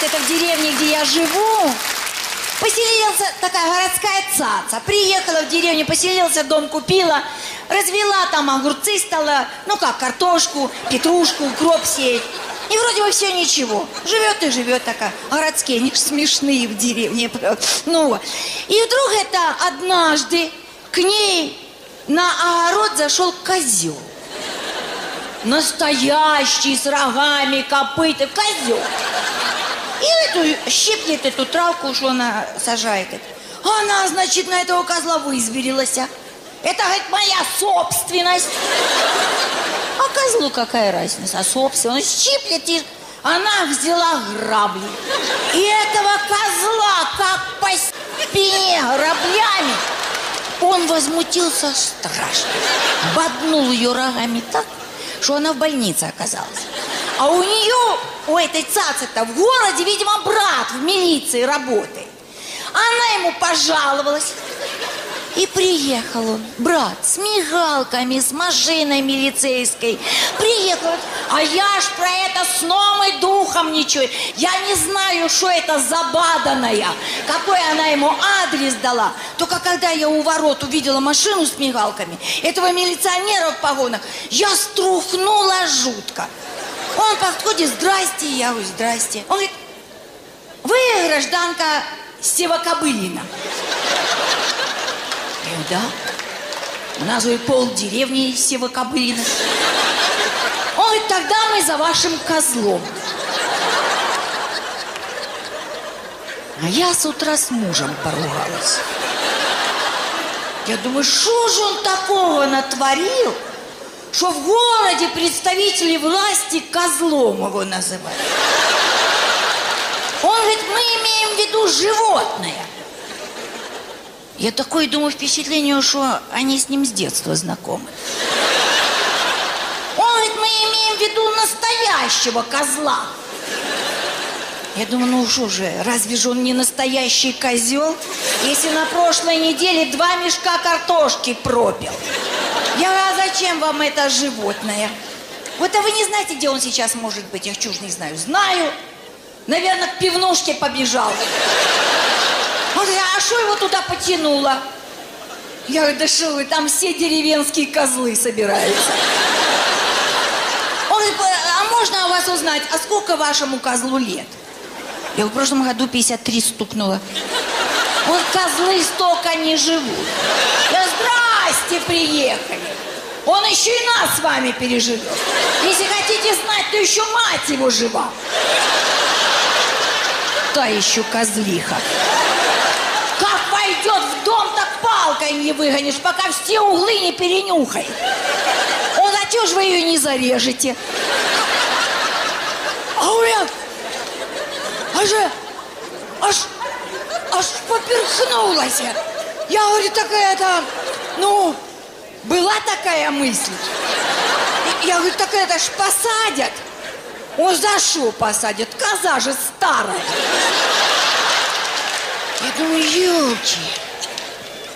Вот это в деревне, где я живу, поселился такая городская цаца. Приехала в деревню, поселился, дом купила, развела там огурцы стала, ну как, картошку, петрушку, укроп сеять. И вроде бы все ничего. Живет и живет такая. Городские, они ж смешные в деревне. Ну. И вдруг это однажды к ней на огород зашел козел. Настоящий, с рогами, копыта, козел. И эту, щиплет эту травку, что она сажает. Она, значит, на этого козла вызберилась. А. Это, говорит, моя собственность. А козлу какая разница? А собственность щиплет и... Она взяла грабли. И этого козла как по спине граблями. Он возмутился страшно. Боднул ее рогами так, что она в больнице оказалась. А у нее, у этой цацы-то в городе, видимо, брат в милиции работает. Она ему пожаловалась. И приехал он, брат, с мигалками, с машиной милицейской. Приехал. А я ж про это сном и духом ничего. Я не знаю, что это забаданная. Какой она ему адрес дала. Только когда я у ворот увидела машину с мигалками, этого милиционера в погонах, я струхнула жутко. Он подходит, здрасте, я говорю, здрасте. Он говорит, вы гражданка Севакобылина. Я говорю, да. У нас говорит, пол деревни Севакобылина. Он говорит, тогда мы за вашим козлом. А я с утра с мужем поругалась. Я думаю, что же он такого натворил, что в городе представители власти козлом его называют. Он говорит, мы имеем в виду животное. Я такое думаю впечатление, что они с ним с детства знакомы. Он говорит, мы имеем в виду настоящего козла. Я думаю, ну что же, разве же он не настоящий козел, если на прошлой неделе два мешка картошки пропил? Я говорю, а зачем вам это животное? Вот а вы не знаете, где он сейчас может быть? Я чушь не знаю. Знаю. Наверное, к пивнушке побежал. Он говорит, а что его туда потянуло? Я говорю, да что вы, там все деревенские козлы собираются. Он говорит, а можно у вас узнать, а сколько вашему козлу лет? Я в прошлом году 53 стукнула. Вот козлы столько не живут. Я здрасте, приехали. Он еще и нас с вами переживет. Если хотите знать, то еще мать его жива. Та еще козлиха. Как войдет в дом, так палкой не выгонишь, пока все углы не перенюхает. Он, а чего ж вы ее не зарежете? А у меня... Аж, аж, аж поперхнулась. Я, говорю, такая-то, ну, была такая мысль. Я говорю, так это ж посадят. Он за что посадят? Коза же старая. Я думаю, елки,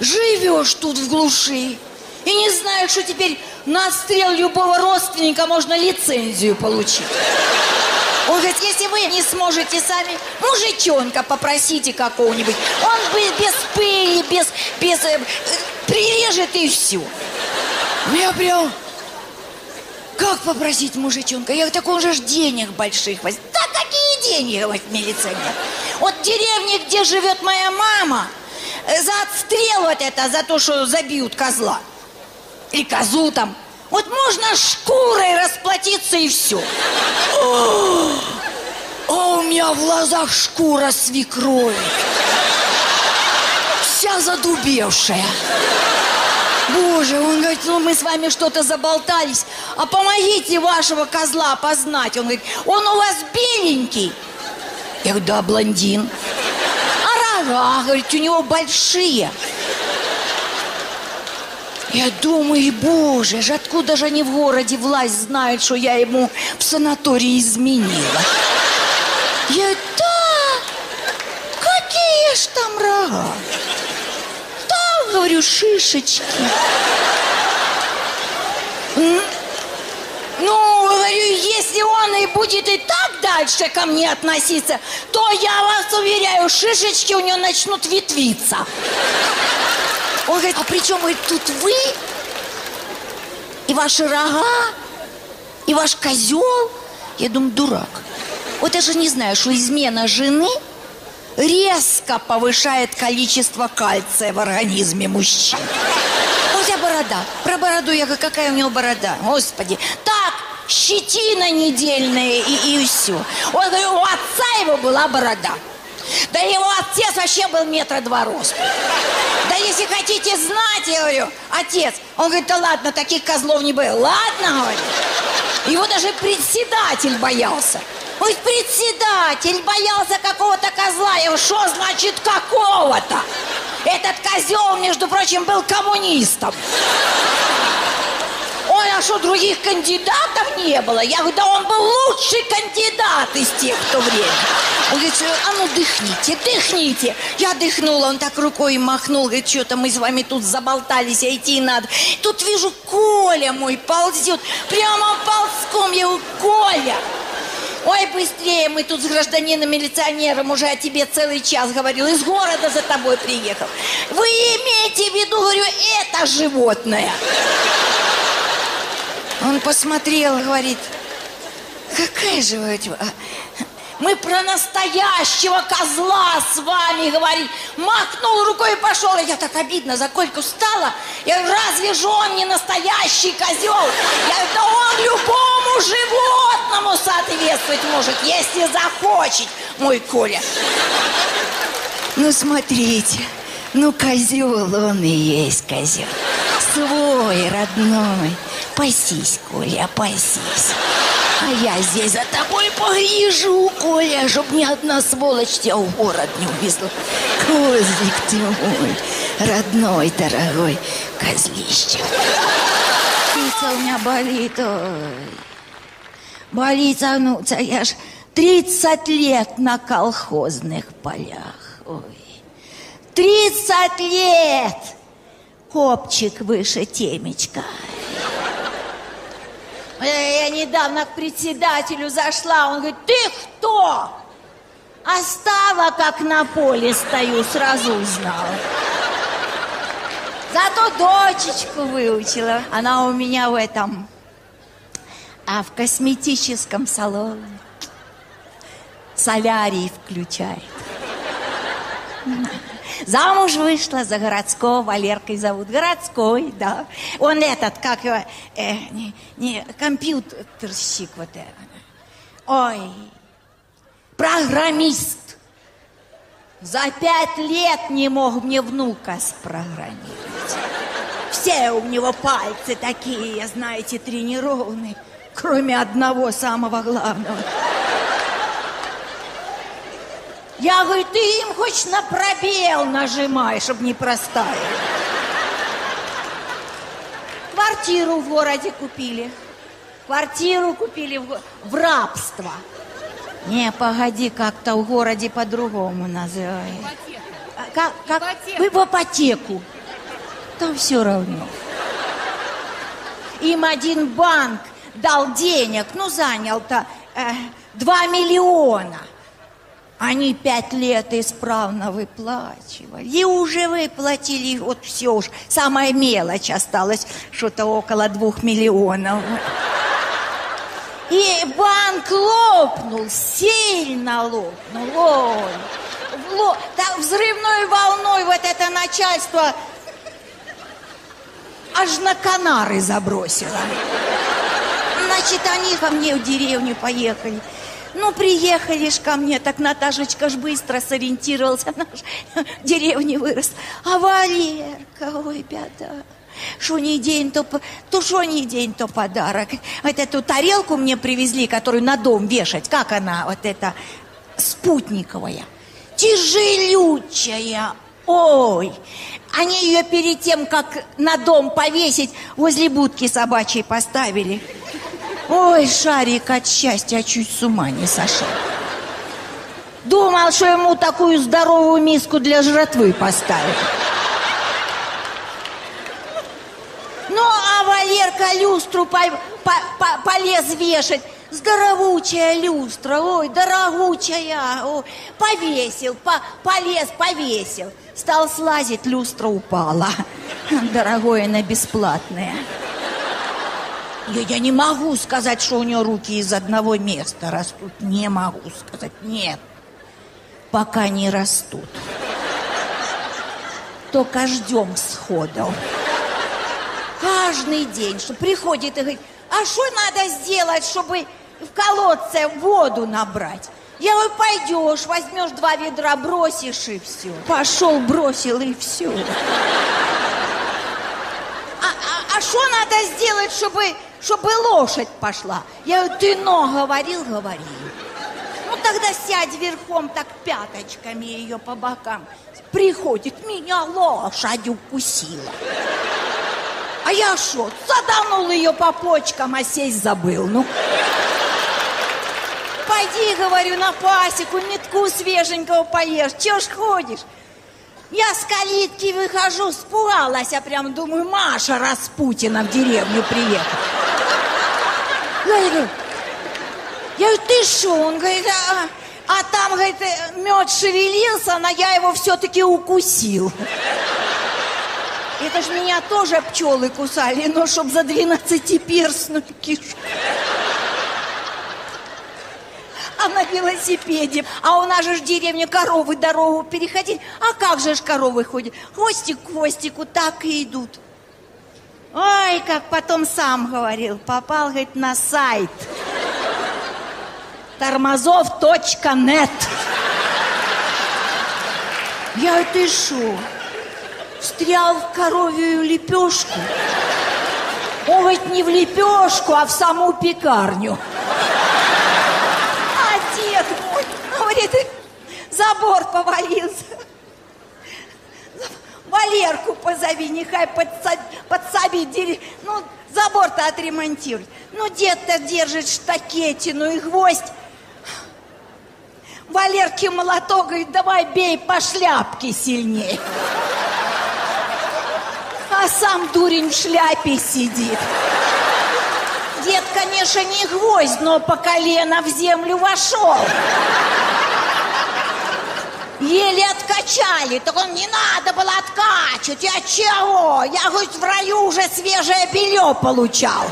живешь тут в глуши и не знаю, что теперь на отстрел любого родственника можно лицензию получить. Он говорит, если вы не сможете сами, мужичонка попросите какого-нибудь. Он бы без пыли, без, без... Э, прирежет и все. Я прям... Как попросить мужичонка? Я говорю, так он же денег больших возьмет. Да какие деньги, говорит милиционер? Вот в где живет моя мама, за отстрел вот это, за то, что забьют козла. Или козу там. Вот можно шкурой расплатиться и все. А у меня в глазах шкура свекрови. Вся задубевшая. Боже, он говорит, ну мы с вами что-то заболтались, а помогите вашего козла опознать. Он говорит, он у вас беленький. Я говорю, да, блондин. А рога, говорит, у него большие. Я думаю, боже же, откуда же они в городе власть знают, что я ему в санатории изменила? Я да, какие ж там рога? говорю, шишечки. Говорю, если он и будет и так дальше ко мне относиться, то я вас уверяю, шишечки у нее начнут ветвиться. Он говорит, а при чем, говорит, тут вы и ваши рога, и ваш козел? Я думаю, дурак. Вот я же не знаю, что измена жены резко повышает количество кальция в организме мужчин. Вот тебя борода. Про бороду я говорю, какая у него борода? Господи. Щетина недельная и, и все. Он говорит, у отца его была борода. Да его отец вообще был метра два роста. Да если хотите знать, я говорю, отец, он говорит, да ладно, таких козлов не было. Ладно, говорит. Его даже председатель боялся. Ой, председатель боялся какого-то козла. Я что значит какого-то? Этот козел, между прочим, был коммунистом. Ой, а что, других кандидатов не было? Я говорю, да он был лучший кандидат из тех в то время. Он говорит, а ну дыхните, дыхните. Я дыхнула, он так рукой махнул, говорит, что-то мы с вами тут заболтались, а идти надо. Тут вижу, Коля мой ползет, прямо ползком. Я говорю, Коля, Ой, быстрее, мы тут с гражданином-милиционером уже о тебе целый час говорил, из города за тобой приехал. Вы имеете в виду, говорю, это животное? Он посмотрел и говорит, какая же вы... Мы про настоящего козла с вами говорим. Махнул рукой и пошел. Я так обидно за Кольку стала. Я говорю, разве же он не настоящий козел? Я говорю, да он любому животному соответствовать может, если захочет, мой Коля. Ну, смотрите, ну, козел он и есть козел. Свой, родной. Пасись, Коля, пасись. А я здесь за тобой погляжу, Коля, чтоб ни одна сволочь тебя в город не увезла. Козлик ты мой, родной, дорогой козлище. Сердце у меня болит, ой. Болит, загнуться, я ж 30 лет на колхозных полях, ой. 30 лет! Копчик выше темечка. Я недавно к председателю зашла, он говорит, ты кто? А стала, как на поле стою, сразу узнала. Зато дочечку выучила. Она у меня в этом, а в косметическом салоне. Солярий включает. Замуж вышла за городского, Валеркой зовут. Городской, да. Он этот, как его, э, не, не, компьютерщик вот этот. Ой, программист. За пять лет не мог мне внука спрограммировать. Все у него пальцы такие, знаете, тренированные, кроме одного самого главного – я говорю, ты им хоть на пробел нажимай, чтобы не простая. Квартиру в городе купили. Квартиру купили в, в рабство. Не, погоди, как-то в городе по-другому называют. А, как, как? Ипотека. Вы в ипотеку. Там все равно. Им один банк дал денег, ну, занял-то э, 2 миллиона – они пять лет исправно выплачивали. И уже выплатили, вот все уж, самая мелочь осталась, что-то около двух миллионов. И банк лопнул, сильно лопнул. Ой, ло... так взрывной волной вот это начальство аж на Канары забросило. Значит, они ко мне в деревню поехали. Ну, приехали ж ко мне, так Наташечка ж быстро сориентировался, наш деревне вырос. А Валерка, ой, беда. Что не день, то, то что не день, то подарок. Вот эту тарелку мне привезли, которую на дом вешать. Как она, вот эта спутниковая. Тяжелючая. Ой, они ее перед тем, как на дом повесить, возле будки собачьей поставили. Ой, Шарик от счастья чуть с ума не сошел. Думал, что ему такую здоровую миску для жратвы поставят. Ну, а Валерка люстру по, по, по, полез вешать. здоровучая люстра, ой, дорогучая, ой, повесил, по, полез, повесил. Стал слазить, люстра упала. Дорогое на бесплатное. Я, я не могу сказать, что у нее руки из одного места растут. Не могу сказать, нет. Пока не растут. Только ждем сходов. Каждый день, что приходит и говорит, а что надо сделать, чтобы в колодце воду набрать? Я говорю, пойдешь, возьмешь два ведра, бросишь и все. Пошел, бросил и все. А что а, а надо сделать, чтобы, чтобы лошадь пошла? Я говорю, ты но говорил, говорил. Ну тогда сядь верхом, так пяточками ее по бокам. Приходит, меня лошадь укусила. А я что, саданул ее по почкам, а сесть забыл, ну. Пойди, говорю, на пасеку, метку свеженького поешь. Чего ж ходишь? Я с калитки выхожу, спугалась, а прям думаю, Маша Распутина в деревню приехала. Я говорю, я говорю, ты что? Он говорит, а, а там, говорит, мед шевелился, но я его все-таки укусил. Это ж меня тоже пчелы кусали, но чтоб за двенадцатиперстную кишку. А на велосипеде. А у нас же в деревне коровы дорогу переходить. А как же ж коровы ходят? Хвостик к хвостику так и идут. Ой, как потом сам говорил, попал, говорит, на сайт. Тормозов.нет. Я, ты шо? встрял в коровью лепешку. Он говорит, не в лепешку, а в саму пекарню. А дед мой, говорит, забор повалился. Валерку позови, нехай подсоби, подсоби ну, забор-то отремонтировать. Ну, дед-то держит штакетину и гвоздь. Валерке молоток говорит, давай бей по шляпке сильнее а сам дурень в шляпе сидит. Дед, конечно, не гвоздь, но по колено в землю вошел. Еле откачали, так он не надо было откачивать. Я чего? Я хоть в раю уже свежее белье получал.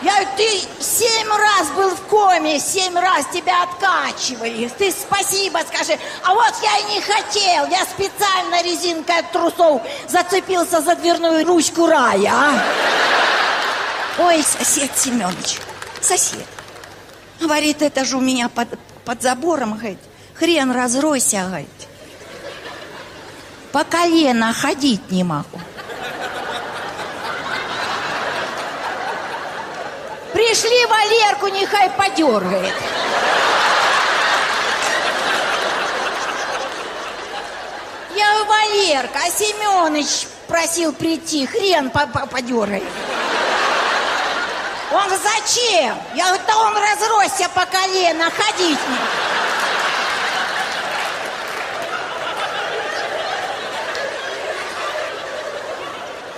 Я ты семь раз был в коме, семь раз тебя откачивали. Ты спасибо скажи. А вот я и не хотел. Я специально резинкой от трусов зацепился за дверную ручку рая, а? Ой, сосед Семенович, сосед. Говорит, это же у меня под, под забором, говорит. Хрен разройся, говорит. По колено ходить не могу. Пришли Валерку, нехай подергает. Я Валерка, а Семенович просил прийти, хрен -по подергает. Он зачем? Я говорю, да он разросся по колено, ходить не.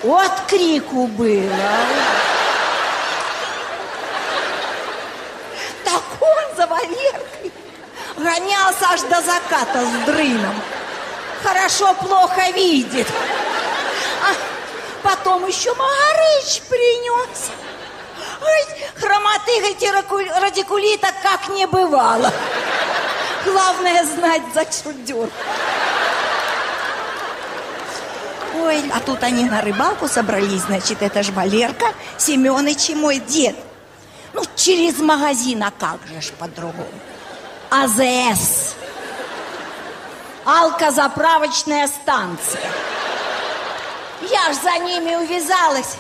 Вот крику было. за Валеркой. Гонялся аж до заката с дрыном. Хорошо, плохо видит. А потом еще Магарыч принес. Ой, хромоты радикулита как не бывало. Главное знать, за что Ой, а тут они на рыбалку собрались, значит, это ж Валерка, Семеныч и мой дед. Ну, через магазин, а как же ж по-другому? АЗС. Алкозаправочная станция. Я ж за ними увязалась.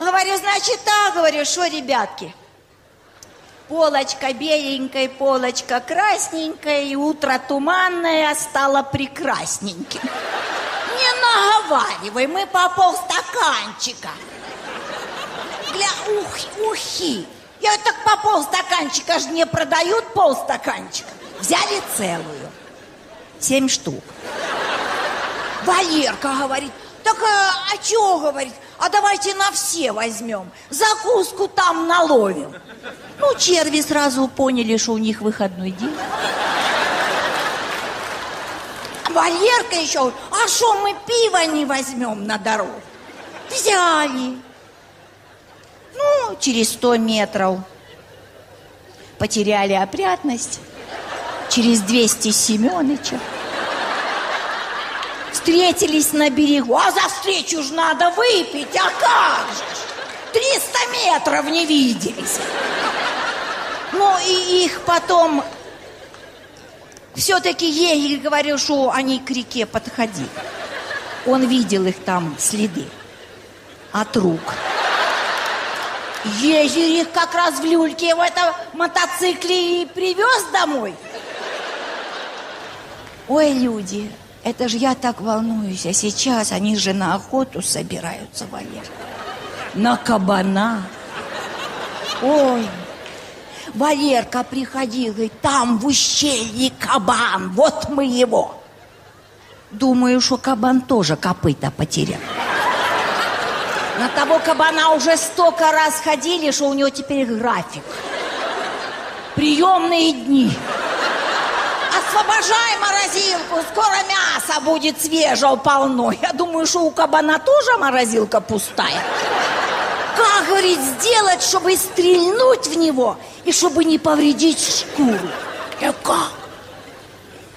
Говорю, значит так, говорю, что, ребятки, полочка беленькая, полочка красненькая, и утро туманное стало прекрасненьким. Не наговаривай, мы по полстаканчика. Для ухи, ухи. Я так по полстаканчика же не продают полстаканчика. Взяли целую. Семь штук. Валерка говорит, так а, а чего, говорит, а давайте на все возьмем. Закуску там наловим. Ну, черви сразу поняли, что у них выходной день. Валерка еще, а что мы пиво не возьмем на дорогу? Взяли. Ну, через сто метров потеряли опрятность. Через 200 Семеныча. Встретились на берегу. А за встречу ж надо выпить, а как же? 300 метров не виделись. Ну и их потом все-таки егерь говорил, что они к реке подходили. Он видел их там следы от рук. Егерь их как раз в люльке в этом мотоцикле и привез домой. Ой, люди, это же я так волнуюсь, а сейчас они же на охоту собираются, Валер. На кабана. Ой, Валерка приходил, говорит, там в ущелье кабан, вот мы его. Думаю, что кабан тоже копыта потерял. На того кабана уже столько раз ходили, что у него теперь график. Приемные дни. Освобожай морозилку, скоро мясо будет свежего полно. Я думаю, что у кабана тоже морозилка пустая. Как, говорит, сделать, чтобы стрельнуть в него и чтобы не повредить шкуру? Я как?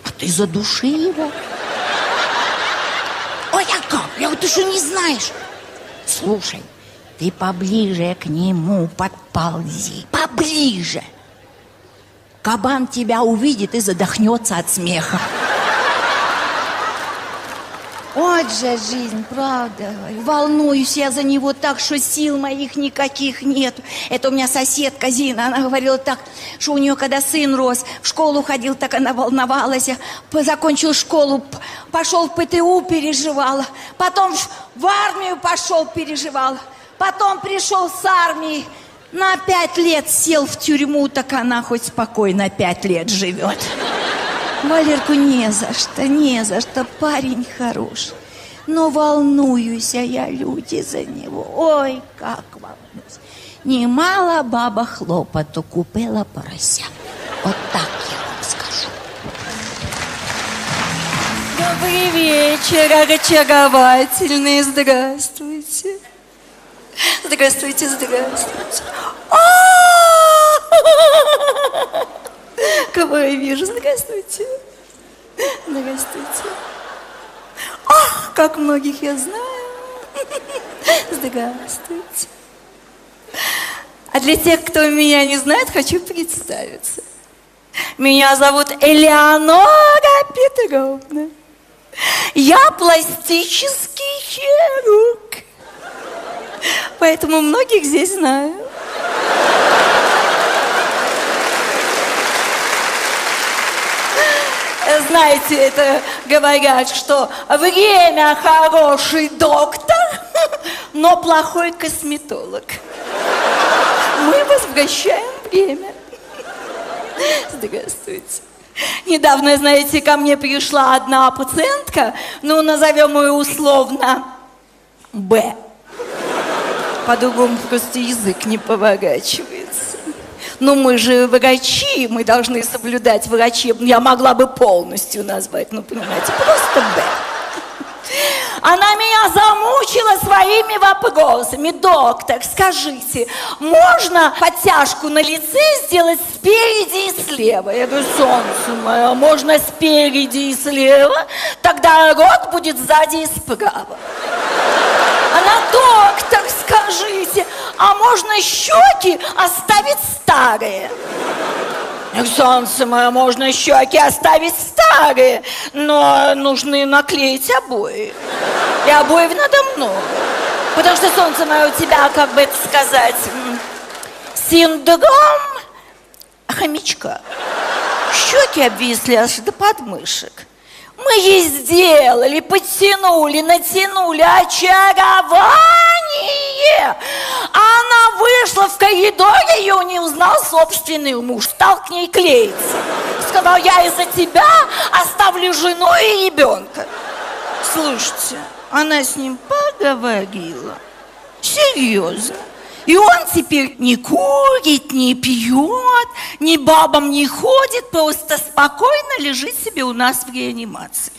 А ты задуши его. Ой, а как? Я говорю, ты что не знаешь? Слушай, ты поближе к нему подползи. Поближе. Кабан тебя увидит и задохнется от смеха. Вот же жизнь, правда. Волнуюсь я за него так, что сил моих никаких нет. Это у меня соседка Зина, она говорила так, что у нее, когда сын рос, в школу ходил, так она волновалась. Закончил школу, пошел в ПТУ, переживала. Потом в армию пошел, переживала. Потом пришел с армии, на пять лет сел в тюрьму, так она хоть спокойно пять лет живет. Валерку не за что, не за что, парень хороший. Но волнуюсь я, люди, за него. Ой, как волнуюсь. Немало баба хлопоту купила порося. Вот так я вам скажу. Добрый вечер, очаровательные. Здравствуйте. Здравствуйте, здравствуйте. Кого я вижу? Здравствуйте. Здравствуйте. Ах, как многих я знаю. Здравствуйте. А для тех, кто меня не знает, хочу представиться. Меня зовут Элеонора Петровна. Я пластический хирург. Поэтому многих здесь знаю. Знаете, это говорят, что время хороший доктор, но плохой косметолог. Мы возвращаем время. Здравствуйте. Недавно, знаете, ко мне пришла одна пациентка, ну, назовем ее условно Б. По-другому просто язык не поворачивается. Но мы же врачи, мы должны соблюдать врачебную. Я могла бы полностью назвать, ну, понимаете, просто Б. Она меня замучила своими вопросами. Доктор, скажите, можно подтяжку на лице сделать спереди и слева? Я говорю, солнце мое, можно спереди и слева, тогда рот будет сзади и справа. Скажите, а можно щеки оставить старые? Солнце мое, можно щеки оставить старые, но нужны наклеить обои. И обоев надо много. Потому что, солнце мое, у тебя, как бы это сказать, синдром хомячка. Щеки обвисли аж до подмышек. Мы ей сделали, подтянули, натянули очарование. Она вышла в коридор, ее не узнал собственный муж. Стал к ней клеиться. Сказал, я из-за тебя оставлю жену и ребенка. Слушайте, она с ним поговорила. Серьезно. И он теперь не курит, не пьет, ни бабам не ходит, просто спокойно лежит себе у нас в реанимации.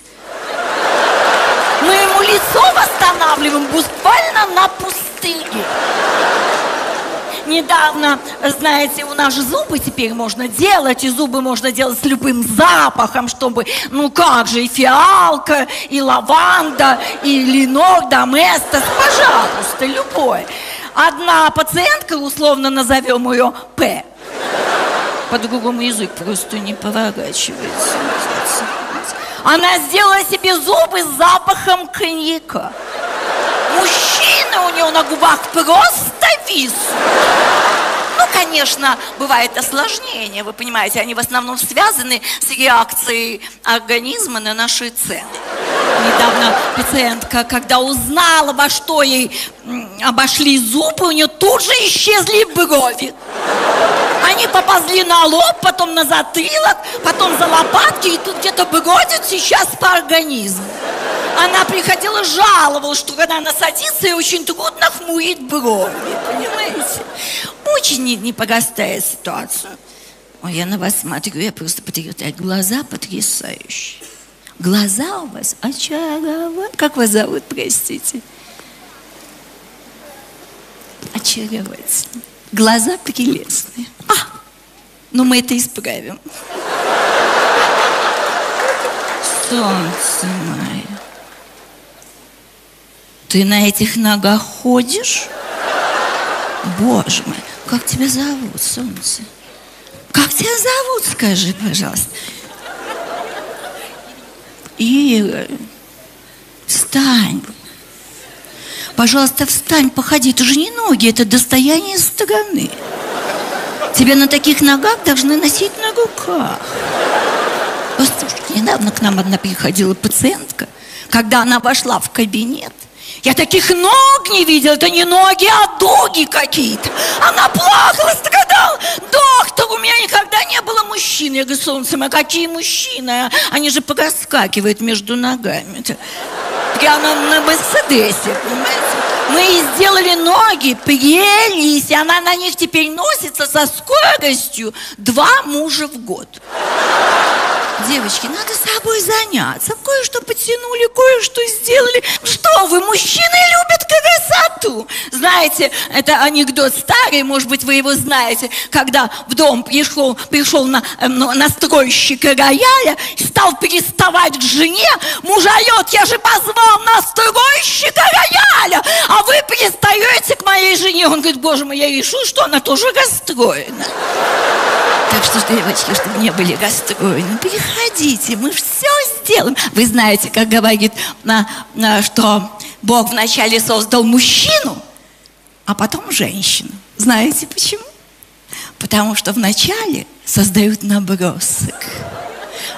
Мы ему лицо восстанавливаем буквально на пустыре. Недавно, знаете, у нас же зубы теперь можно делать, и зубы можно делать с любым запахом, чтобы, ну как же, и фиалка, и лаванда, и ленор, доместос, пожалуйста, любой. Одна пациентка, условно назовем ее П, по-другому язык просто не поворачивается. Она сделала себе зубы с запахом коньяка. Мужчины у нее на губах просто виснут. Ну, конечно, бывает осложнение, вы понимаете, они в основном связаны с реакцией организма на наши цены. Недавно пациентка, когда узнала, во что ей обошли зубы, у нее тут же исчезли брови. Они поползли на лоб, потом на затылок, потом за лопатки, и тут где-то бродят сейчас по организму. Она приходила, жаловалась, что когда она садится, ей очень трудно хмурить брови, понимаете? Очень не, не погостая ситуацию. Ой, я на вас смотрю, я просто потеряю глаза потрясающие. Глаза у вас очаровательные. Как вас зовут, простите? Очаровательные. Глаза прелестные. А, ну мы это исправим. Солнце мое. Ты на этих ногах ходишь? Боже мой, как тебя зовут, солнце? Как тебя зовут, скажи, пожалуйста. Ира, встань. Пожалуйста, встань, походи. Это же не ноги, это достояние стороны. Тебя на таких ногах должны носить на руках. Послушай, недавно к нам одна приходила пациентка. Когда она вошла в кабинет, я таких ног не видел, это не ноги, а дуги какие-то. Она плакала, страдала. Доктор, у меня никогда не было мужчин. Я говорю, солнце мое, какие мужчины? Они же проскакивают между ногами. Прямо на Мерседесе, понимаете? Мы ей сделали ноги, прелись, и она на них теперь носится со скоростью два мужа в год. Девочки, надо собой заняться. Кое-что потянули, кое-что сделали. Что вы, мужчины любят красоту. Знаете, это анекдот старый, может быть, вы его знаете, когда в дом пришел, пришел на, э, настройщик рояля, стал переставать к жене, муж орет, я же позвал настройщика рояля, а вы пристаете к моей жене. Он говорит, боже мой, я решу, что она тоже расстроена. Так что, девочки, чтобы не были расстроены, приходите, мы все сделаем. Вы знаете, как говорит, на, на, что Бог вначале создал мужчину, а потом женщину. Знаете почему? Потому что вначале создают набросок,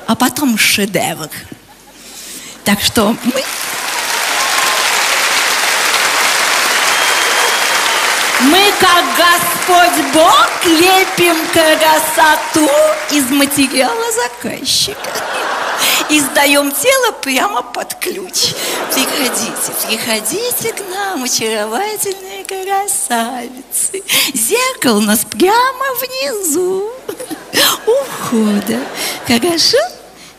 а потом шедевр. Так что мы... Мы, как Господь Бог, лепим красоту из материала заказчика. И сдаем тело прямо под ключ. Приходите, приходите к нам, очаровательные красавицы. Зеркало у нас прямо внизу. У входа. Хорошо?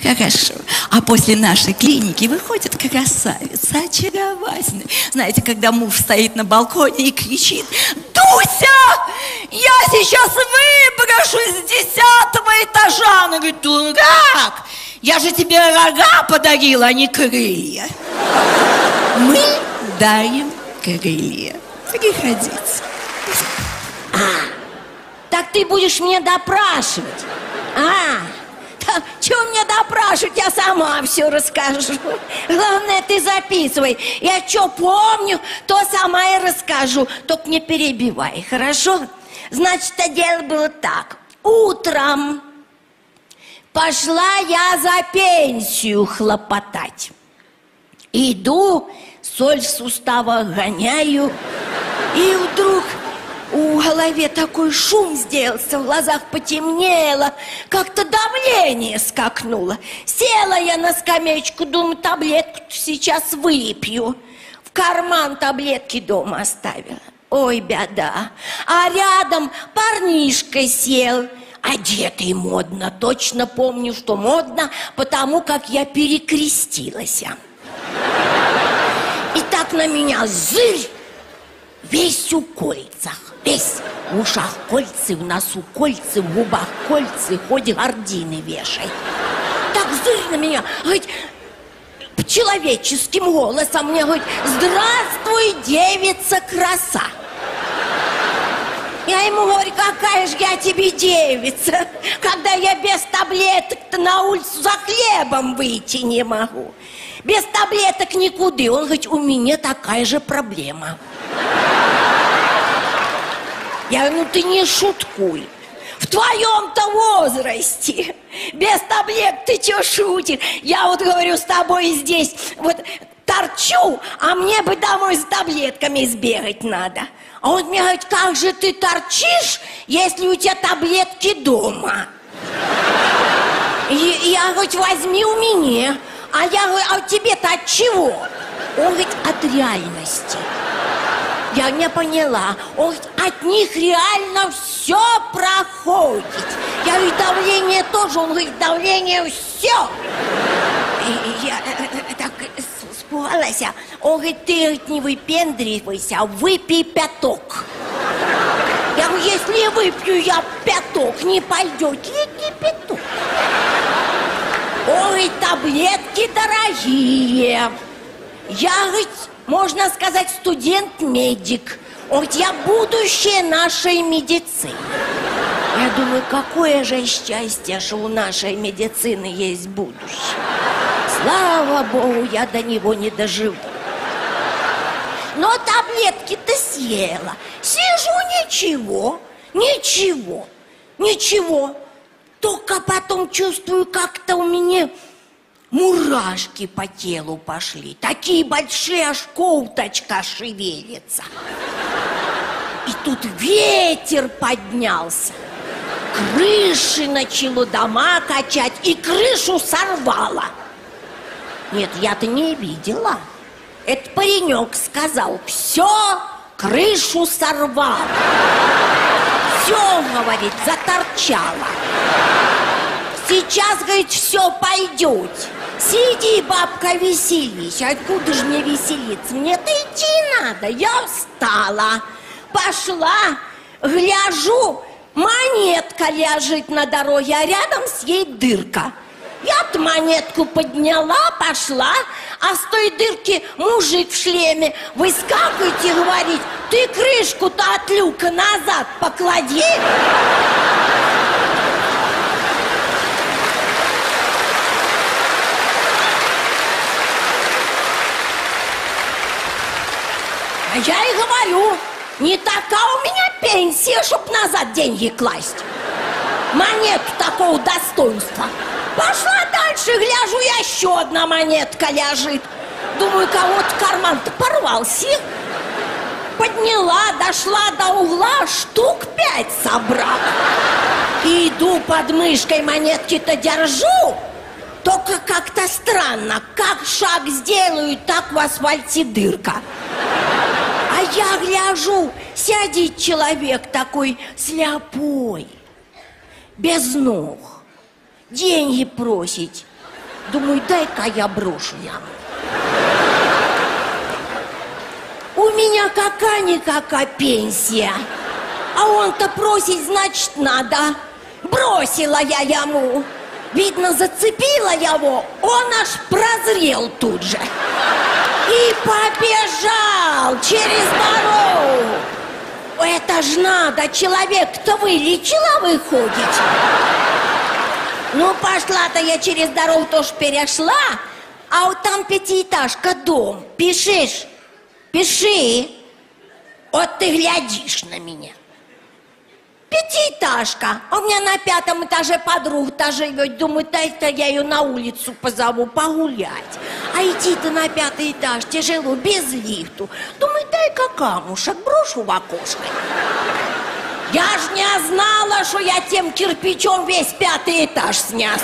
Хорошо. А после нашей клиники выходит красавица, очаровательная. Знаете, когда муж стоит на балконе и кричит, Дуся, я сейчас выброшу с десятого этажа. Она говорит, дурак, я же тебе рога подарила, а не крылья. Мы дарим крылья. Приходите. А, так ты будешь меня допрашивать. А, чего мне допрашивать, я сама все расскажу. Главное, ты записывай. Я что помню, то сама и расскажу. Только не перебивай, хорошо? Значит, это дело было так. Утром пошла я за пенсию хлопотать. Иду, соль в суставах гоняю, и вдруг у голове такой шум сделался, в глазах потемнело, как-то давление скакнуло. Села я на скамеечку, думаю, таблетку сейчас выпью. в карман таблетки дома оставила. Ой, беда. А рядом парнишка сел, одетый модно. Точно помню, что модно, потому как я перекрестилась. И так на меня зырь, весь у кольцах, весь. В ушах кольцы, в носу кольцы, в губах кольцы, хоть гордины вешай. Так зырь на меня, говорит, человеческим голосом мне говорит, здравствуй, девица краса. Я ему говорю, какая же я тебе девица, когда я без таблеток-то на улицу за хлебом выйти не могу. Без таблеток никуда. Он говорит, у меня такая же проблема. Я говорю, ну ты не шуткуй. В твоем-то возрасте. Без таблеток ты что шутишь? Я вот говорю с тобой здесь, вот торчу, а мне бы домой с таблетками сбегать надо. А он мне говорит, как же ты торчишь, если у тебя таблетки дома? И, я говорю, возьми у меня. А я говорю, а тебе-то от чего? Он говорит, от реальности. Я не поняла. Он говорит, от них реально все проходит. Я говорю, давление тоже. Он говорит, давление все. И я э, э, так испугалась. Он говорит, ты говорит, не выпендривайся, выпей пяток. Я говорю, если выпью я пяток, не пойдет не пяток? Ой, таблетки дорогие. Я, говорит, можно сказать, студент-медик. Говорит, я будущее нашей медицины. Я думаю, какое же счастье, что у нашей медицины есть будущее. Слава Богу, я до него не доживу. Но таблетки-то съела. Сижу, ничего, ничего, ничего. Только потом чувствую, как-то у меня мурашки по телу пошли. Такие большие, аж коуточка шевелится. И тут ветер поднялся. Крыши начало дома качать, и крышу сорвало. Нет, я-то не видела. Этот паренек сказал, все, крышу сорвал. Все, говорит, заторчало. Сейчас, говорит, все пойдет. Сиди, бабка, веселись. Откуда же мне веселиться? Мне-то идти надо. Я встала, пошла, гляжу, монетка лежит на дороге, а рядом с ней дырка. Я монетку подняла, пошла, а с той дырки мужик в шлеме выскакивает и говорит, ты крышку-то от люка назад поклади. А я и говорю, не такая у меня пенсия, чтоб назад деньги класть. Монету такого достоинства. Пошла дальше, гляжу, еще одна монетка лежит. Думаю, кого-то карман-то порвался. Подняла, дошла до угла, штук пять собрала. И иду под мышкой монетки-то держу. Только как-то странно, как шаг сделаю, так в асфальте дырка. Я гляжу, сядет человек такой слепой, без ног деньги просить. Думаю, дай-ка я брошу яму. У меня какая-никакая пенсия. А он-то просить, значит, надо. Бросила я ему. Видно, зацепила его, он аж прозрел тут же. И побежал через дорогу. Это ж надо, человек-то вылечила, выходит. Ну, пошла-то я через дорогу тоже перешла, а вот там пятиэтажка дом. Пишешь? Пиши. Вот ты глядишь на меня. Пятиэтажка. А у меня на пятом этаже подруга-то живет. Думаю, дай-то я ее на улицу позову погулять. А идти-то на пятый этаж тяжело, без лифту. Думаю, дай-ка камушек брошу в окошко. Я ж не знала, что я тем кирпичом весь пятый этаж снесу.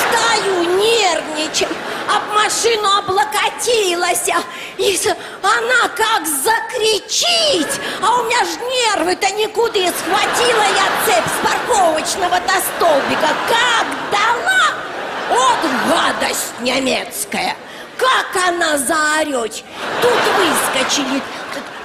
Стою, нервничаю. Об машину облокотилась. И она как закричить, а у меня ж нервы-то никуда. И схватила я цепь с парковочного-то столбика. Как дала! Вот гадость немецкая! Как она заорет! Тут выскочили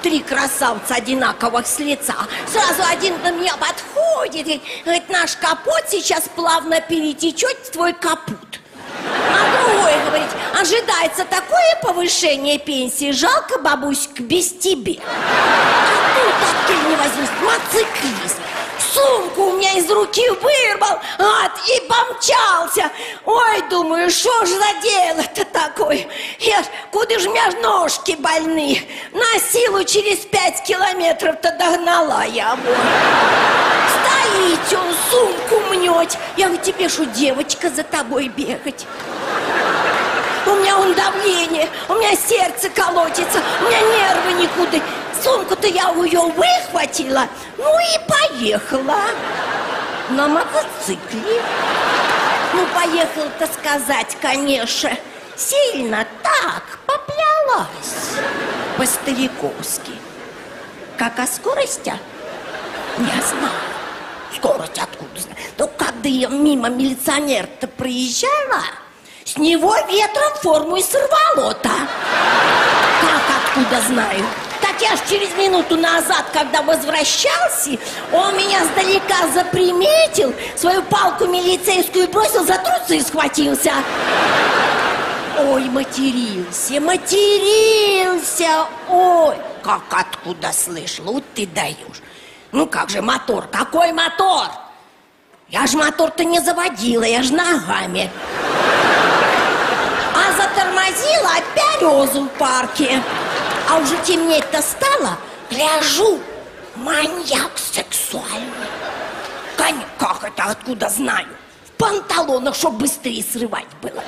три красавца одинаковых с лица. Сразу один до меня подходит и говорит, наш капот сейчас плавно перетечет в твой капут. А другой говорит, ожидается такое повышение пенсии, жалко, бабуська, без тебе. А тут откуда не возьмись, мотоциклист сумку у меня из руки вырвал ад, и помчался. Ой, думаю, что ж за дело-то такое? Я ж, куда ж меня ножки больные? На силу через пять километров-то догнала я его. Стоите, он сумку мнет. Я говорю, тебе что, девочка, за тобой бегать? У меня он давление, у меня сердце колотится, у меня нервы никуда. Сумку-то я ее выхватила, ну и поехала на мотоцикле. Ну, поехал-то сказать, конечно, сильно так поплялась по-стариковски. Как о скорости? Не знаю. Скорость откуда знаю? Ну, когда я мимо милиционер-то проезжала, с него ветром форму и сорвало-то. Как откуда знаю? Так я ж через минуту назад, когда возвращался, он меня сдалека заприметил, свою палку милицейскую бросил, за трусы схватился. Ой, матерился, матерился, ой, как откуда слышал, вот ты даешь. Ну как же мотор, какой мотор? Я ж мотор-то не заводила, я ж ногами. А затормозила опять розу в парке. А уже темнеть-то стало, гляжу, маньяк сексуальный. Конь, как это, откуда знаю? В панталонах, чтоб быстрее срывать было.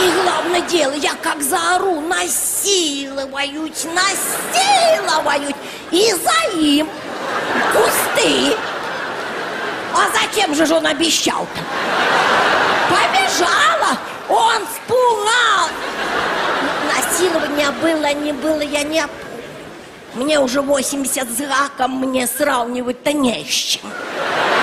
И главное дело, я как заору, насиловают, насиловают. И за им кусты. А зачем же он обещал-то? Побежала, он спугал. Насилования было, не было, я не. Мне уже 80 с гаком, мне сравнивать-то не с чем.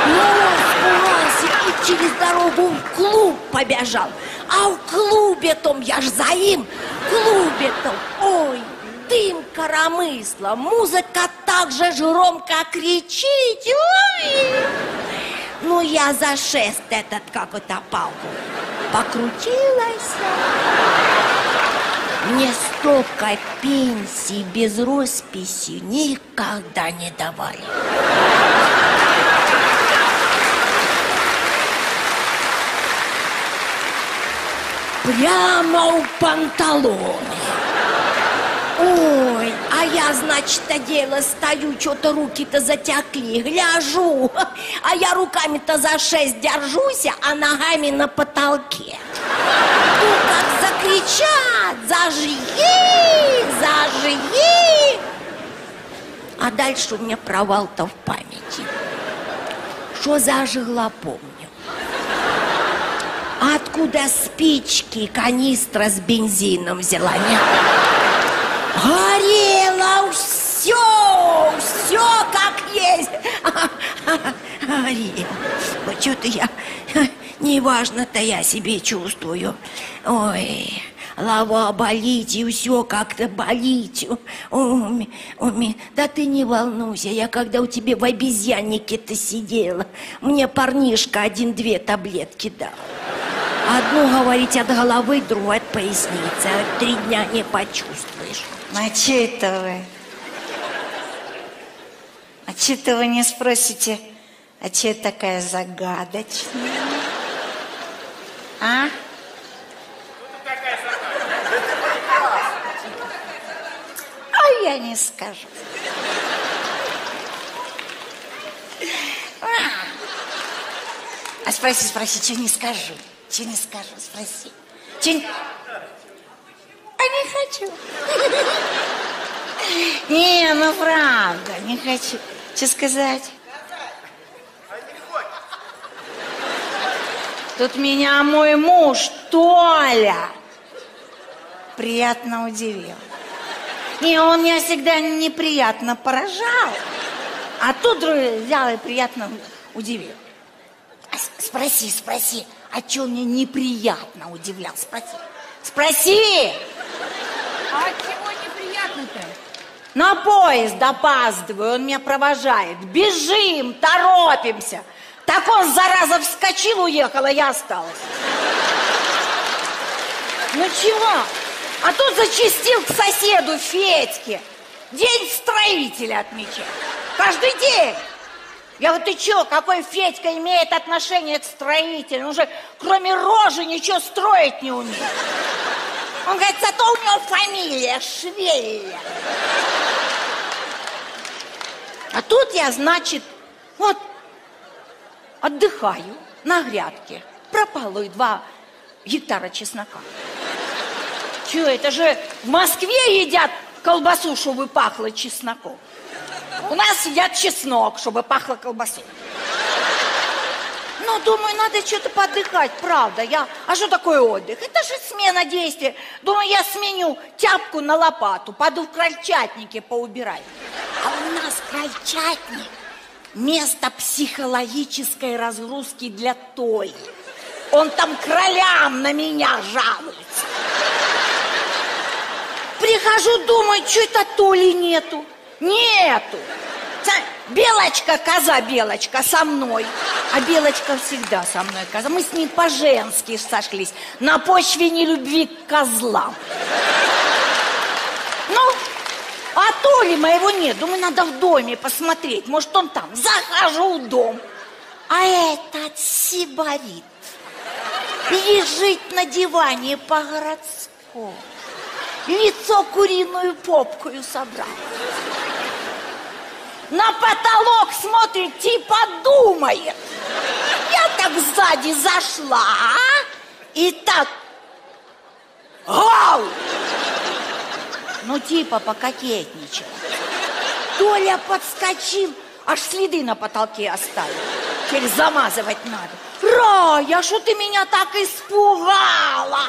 Ну, испугался и через дорогу в клуб побежал. А в клубе том, я ж за им, в клубе том, ой, дым коромысла, музыка так же громко кричит. Ой. Ну, я за шест этот, как это, палку покрутилась. Мне столько пенсий без росписи никогда не давали. Прямо в панталоны. Ой, а я, значит, то дело стою, что-то руки-то затекли, гляжу, а я руками-то за шесть держусь, а ногами на потолке. Ну, как закричат, зажги, зажги. А дальше у меня провал-то в памяти. Что зажгла, помню. А откуда спички, канистра с бензином взяла? Нет. Горело все, все как есть. Горело. Вот что-то я, неважно-то я себе чувствую. Ой, голова болит, и все как-то болит. Уми, уми. Да ты не волнуйся, я когда у тебя в обезьяннике-то сидела, мне парнишка один-две таблетки дал. Одну, говорить, от головы, другую от поясницы. А три дня не почувствуешь. Ну, а че это вы? А че это вы не спросите, а че такая загадочная? А? А я не скажу. А спроси, спроси, что не скажу? Че не скажу, спроси. Че. А не хочу. Не, ну правда, не хочу. Что сказать? Тут меня мой муж Толя приятно удивил. И он меня всегда неприятно поражал. А тут взял и приятно удивил. А Спроси, спроси, а что мне неприятно удивлял? Спроси. Спроси! А чего неприятно-то? На поезд опаздываю, он меня провожает. Бежим, торопимся. Так он, зараза, вскочил, уехал, а я осталась. Ну чего? А тут зачастил к соседу Федьке. День строителя отмечать. Каждый день. Я говорю, ты чё, какой Федька имеет отношение к строителю? Он же кроме рожи ничего строить не умеет. Он говорит, зато у него фамилия Швейя. А тут я, значит, вот отдыхаю на грядке, пропалываю два гектара чеснока. Че, это же в Москве едят колбасу, чтобы пахло чесноком. У нас едят чеснок, чтобы пахло колбасой. Ну, думаю, надо что-то подыхать, правда. Я... А что такое отдых? Это же смена действия. Думаю, я сменю тяпку на лопату, пойду в крольчатнике поубирать. А у нас крольчатник – место психологической разгрузки для Тои. Он там кролям на меня жалуется. Прихожу, думаю, что это Толи нету. Нету. Белочка, коза Белочка со мной. А Белочка всегда со мной, коза. Мы с ней по-женски сошлись. На почве нелюбви к козлам. Ну, а Толи моего нет. Думаю, надо в доме посмотреть. Может, он там. Захожу в дом. А этот сибарит лежит на диване по-городскому. Лицо куриную попкою собрал. На потолок смотрит, типа думает. Я так сзади зашла и так... Гау! Ну, типа пококетничал. Толя подскочил, аж следы на потолке оставил. Теперь замазывать надо. Рая, что ты меня так испугала?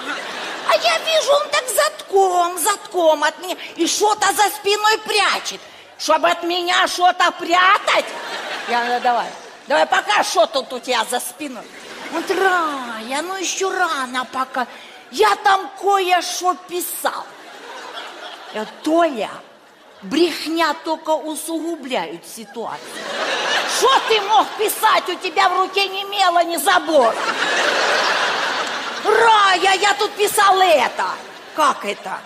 А я вижу, он так затком, затком от меня и что-то за спиной прячет. Чтобы от меня что-то прятать? Я говорю, давай, давай пока, что тут у тебя за спиной? Вот Рая, ну еще рано пока. Я там кое-что писал. Я, Толя, брехня только усугубляют ситуацию. Что ты мог писать? У тебя в руке не мело, ни забор. Рая, я тут писал это. Как это?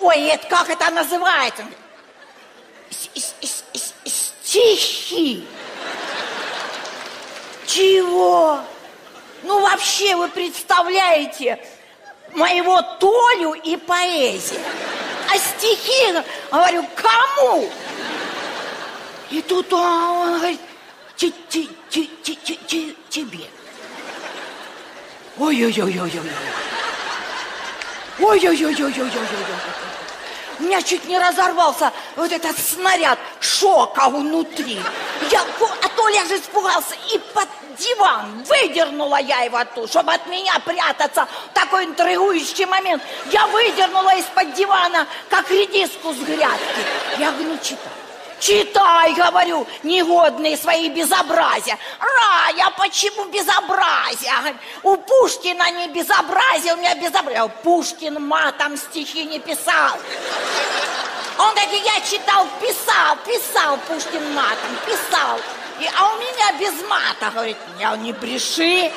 Ой, это как это называется? Стихи. Чего? Ну вообще вы представляете моего Толю и поэзию. А стихи, говорю, кому? И тут он, говорит, «Ти- ти- ти- ти- ти- ти- тебе. Ой-ой-ой-ой-ой. Ой-ой-ой-ой-ой-ой-ой. Меня чуть не разорвался вот этот снаряд шока внутри. Я, а то я же испугался и под диван выдернула я его оттуда, чтобы от меня прятаться. Такой интригующий момент. Я выдернула из-под дивана, как редиску с грядки. Я говорю, ну читай. Говорю, негодные свои безобразия. Рая, почему безобразие? Говорит, У Пушкина не безобразие, у меня безобразие. Пушкин матом стихи не писал. Он такие, я читал, писал, писал Пушкин матом, писал. И, а у меня без мата, говорит, я не бреши,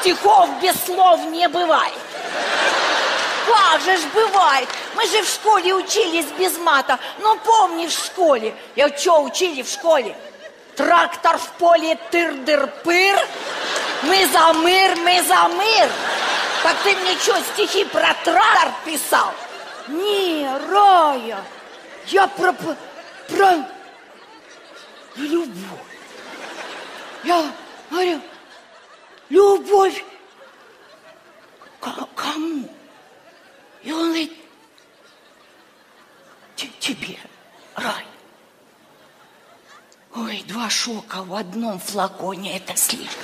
стихов без слов не бывает. Как же ж бывает? Мы же в школе учились без мата. Ну, помни в школе. Я что учили в школе? Трактор в поле тыр-дыр-пыр. Мы за мир, мы за мир. Так ты мне что, стихи про трактор писал? Не, Рая, я про, про любовь. Я говорю, любовь к кому? И он говорит, «Те- тебе, рай. Ой, два шока в одном флаконе, это слишком.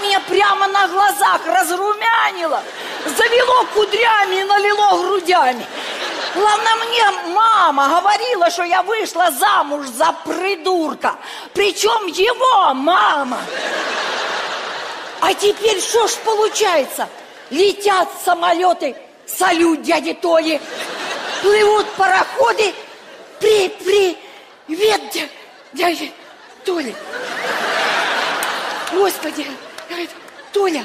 меня прямо на глазах разрумянило, завело кудрями и налило грудями. Главное, мне мама говорила, что я вышла замуж за придурка. Причем его мама. А теперь что ж получается? Летят самолеты, салют дяди Толи, плывут пароходы, при, при, привет, дя- дядя Толя. Господи, Толя,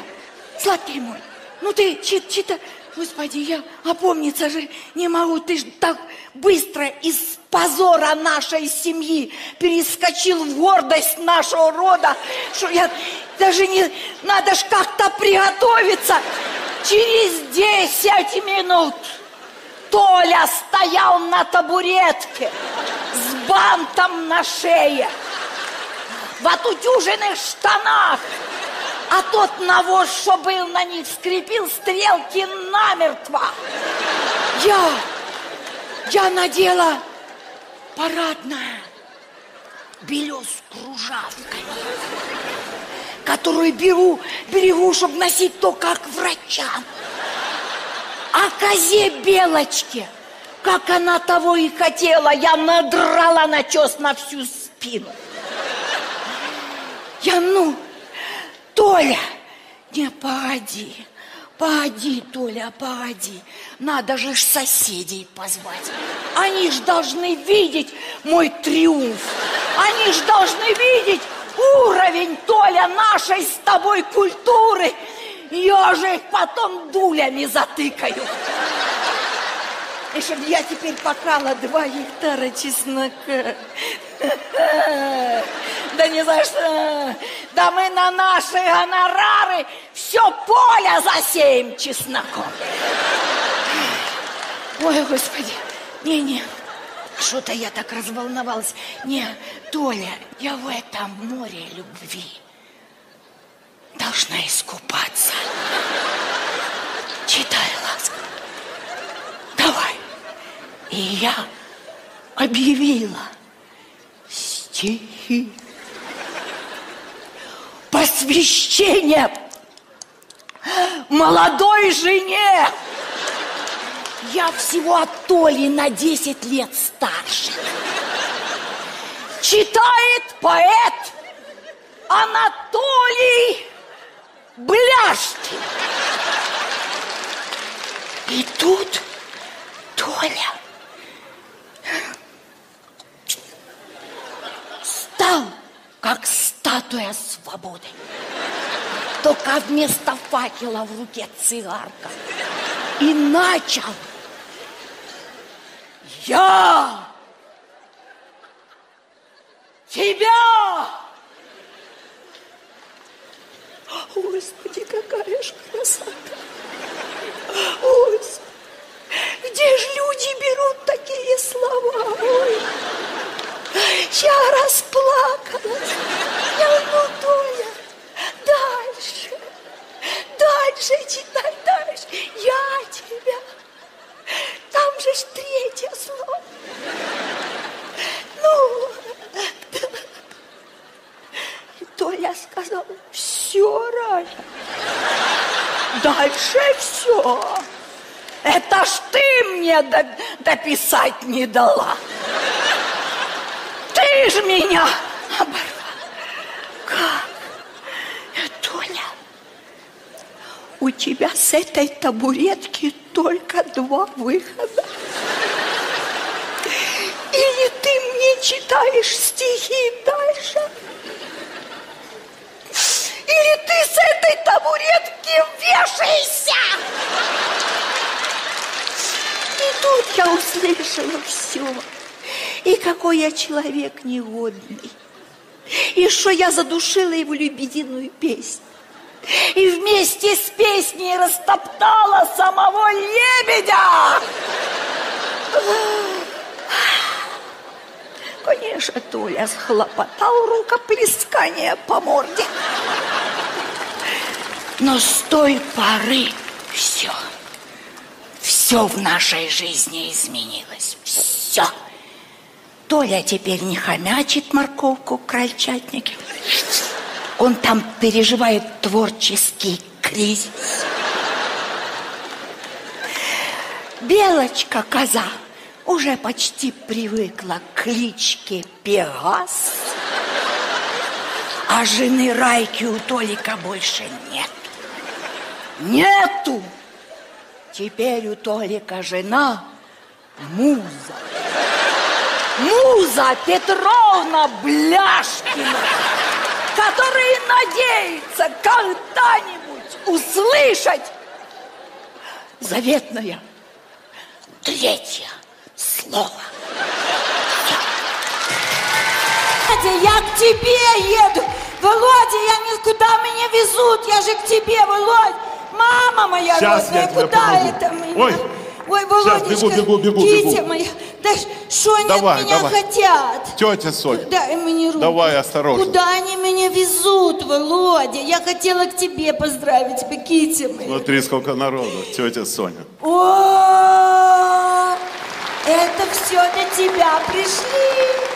сладкий мой, ну ты чи- чита... Господи, я опомниться же не могу, ты ж так быстро из позора нашей семьи перескочил в гордость нашего рода, что я даже не... Надо ж как-то приготовиться. Через 10 минут Толя стоял на табуретке с бантом на шее в отутюженных штанах. А тот навоз, что был на них, скрепил стрелки намертво. Я, я надела парадное белье с которую беру, берегу, чтобы носить только к врачам. А козе Белочке, как она того и хотела, я надрала начес на всю спину. Я, ну, Толя, не, погоди, погоди, Толя, погоди. Надо же ж соседей позвать. Они ж должны видеть мой триумф. Они ж должны видеть уровень, Толя, нашей с тобой культуры. Я же их потом дулями затыкаю. И чтобы я теперь покрала два гектара чеснока. Да не за что. Да мы на наши гонорары все поле засеем чесноком. Ой, Господи. Не-не. Что-то я так разволновалась. Не, Толя, я в этом море любви должна искупаться. Читай, ласка. Давай. И я объявила стихи. Посвящение молодой жене. Я всего от Толи на 10 лет старше. Читает поэт Анатолий Бляшкин. И тут Толя стал, как статуя свободы. Только вместо факела в руке цигарка. И начал. Я тебя Господи, какая же красота! Ой, где же люди берут такие слова? Ой, я расплакалась. Я ну, Толя, дальше, дальше. Я тебя. Там же ж третье слово. Ну, и Толя сказал, все, Раня. Дальше все. Это ж ты мне до- дописать не дала. Ты ж меня оборвал. Как? Э, Толя, у тебя с этой табуретки только два выхода. Или ты мне читаешь стихи дальше, или ты с этой табуретки вешаешься. И тут я услышала все. И какой я человек негодный. И что я задушила его лебединую песню. И вместе с песней растоптала самого лебедя. Конечно, Толя схлопотал рукоплескание по морде. Но с той поры все, все в нашей жизни изменилось. Все. Толя теперь не хомячит морковку в крольчатнике. Он там переживает творческий кризис. Белочка коза уже почти привыкла к кличке Пегас. А жены Райки у Толика больше нет. Нету! Теперь у Толика жена Муза. Муза Петровна Бляшкина, которая надеется когда-нибудь услышать заветное третье слово. Володя, я к тебе еду. Володя, я никуда меня везут, я же к тебе, Володь. Мама моя Щас родная, я куда помогу. это меня? Ой, Ой, Володечка, бегу, бегу, бегу, Китя бегу. моя, да что они Давай, от меня давай. хотят? Тетя Сонь, Дай мне руку. Давай, осторожно. Куда они меня везут, Володя? Я хотела к тебе поздравить тебя, Китя моя. смотри, сколько народу. Тетя Соня. О, это все до тебя пришли.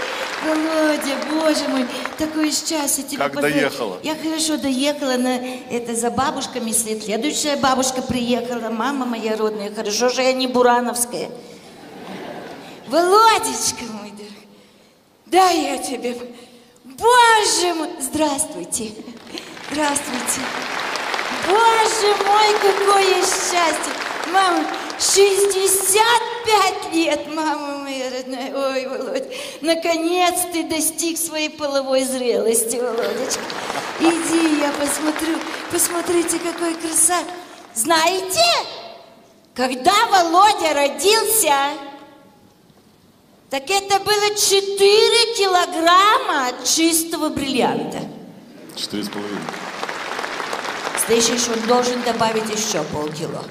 Володя, боже мой, такое счастье тебе Как поздравить. доехала? Я хорошо доехала, на, это за бабушками след. Следующая бабушка приехала, мама моя родная. Хорошо же я не бурановская. Володечка мой дорогой, да я тебе... Боже мой, здравствуйте, здравствуйте. Боже мой, какое счастье! Мама, 65 лет, мама моя родная. Ой, Володь, наконец ты достиг своей половой зрелости, Володечка. Иди, я посмотрю. Посмотрите, какой краса. Знаете, когда Володя родился, так это было 4 килограмма чистого бриллианта. Четыре с половиной. Слышишь, он должен добавить еще полкило.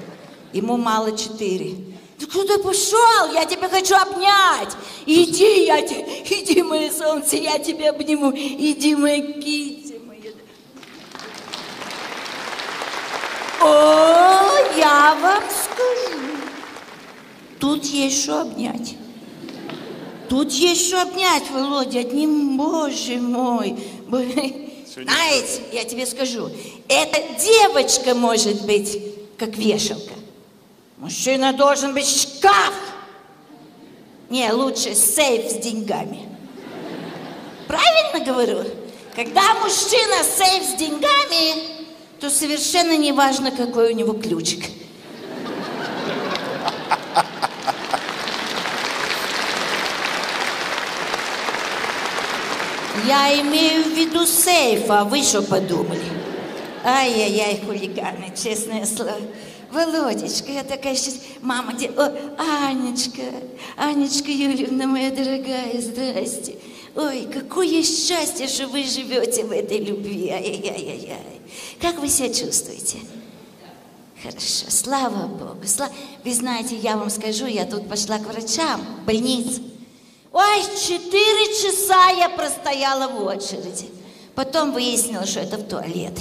Ему мало четыре. Ты куда пошел? Я тебя хочу обнять. Иди, я те, иди, мое солнце, я тебя обниму. Иди, моя китти, моя. О, я вам скажу. Тут есть что обнять. Тут есть что обнять, Володя, одним, боже мой. Знаете, я тебе скажу, эта девочка может быть как вешалка. Мужчина должен быть шкаф. Не, лучше сейф с деньгами. Правильно говорю? Когда мужчина сейф с деньгами, то совершенно не важно, какой у него ключик. Я имею в виду сейф, а вы что подумали? Ай-яй-яй, хулиганы, честное слово. Володечка, я такая счастлива. Мама, где... О, Анечка, Анечка Юрьевна, моя дорогая, здрасте. Ой, какое счастье, что вы живете в этой любви. Ай-яй-яй-яй. Как вы себя чувствуете? Хорошо, слава Богу. Сла- Вы знаете, я вам скажу, я тут пошла к врачам, в больницу. Ой, четыре часа я простояла в очереди. Потом выяснила, что это в туалет.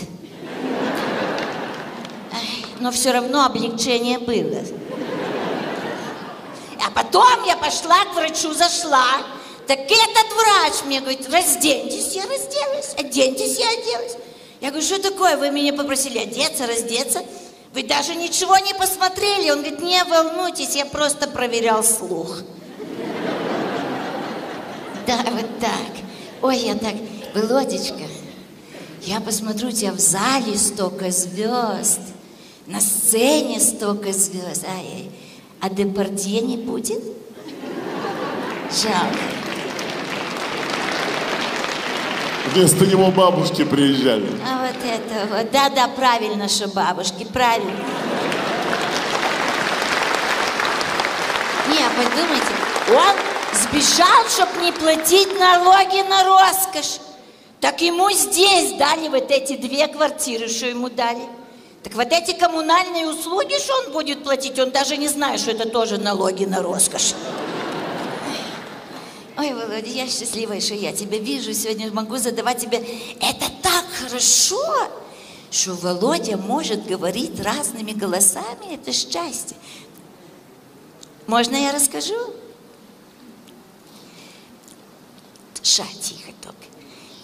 Но все равно облегчение было. А потом я пошла к врачу, зашла. Так этот врач мне говорит, разденьтесь, я разделась, оденьтесь, я оделась. Я говорю, что такое? Вы меня попросили одеться, раздеться. Вы даже ничего не посмотрели. Он говорит, не волнуйтесь, я просто проверял слух. Да, вот так. Ой, я так, Володечка, я посмотрю, тебя в зале столько звезд, на сцене столько звезд. Ай, а Депардье не будет? Жалко. Вместо него бабушки приезжали. А вот это вот, да-да, правильно, что бабушки, правильно. Не, подумайте, он сбежал, чтобы не платить налоги на роскошь. Так ему здесь дали вот эти две квартиры, что ему дали. Так вот эти коммунальные услуги, что он будет платить, он даже не знает, что это тоже налоги на роскошь. Ой, Володя, я счастливая, что я тебя вижу. Сегодня могу задавать тебе... Это так хорошо, что Володя может говорить разными голосами. Это счастье. Можно я расскажу? Ша, тихо только.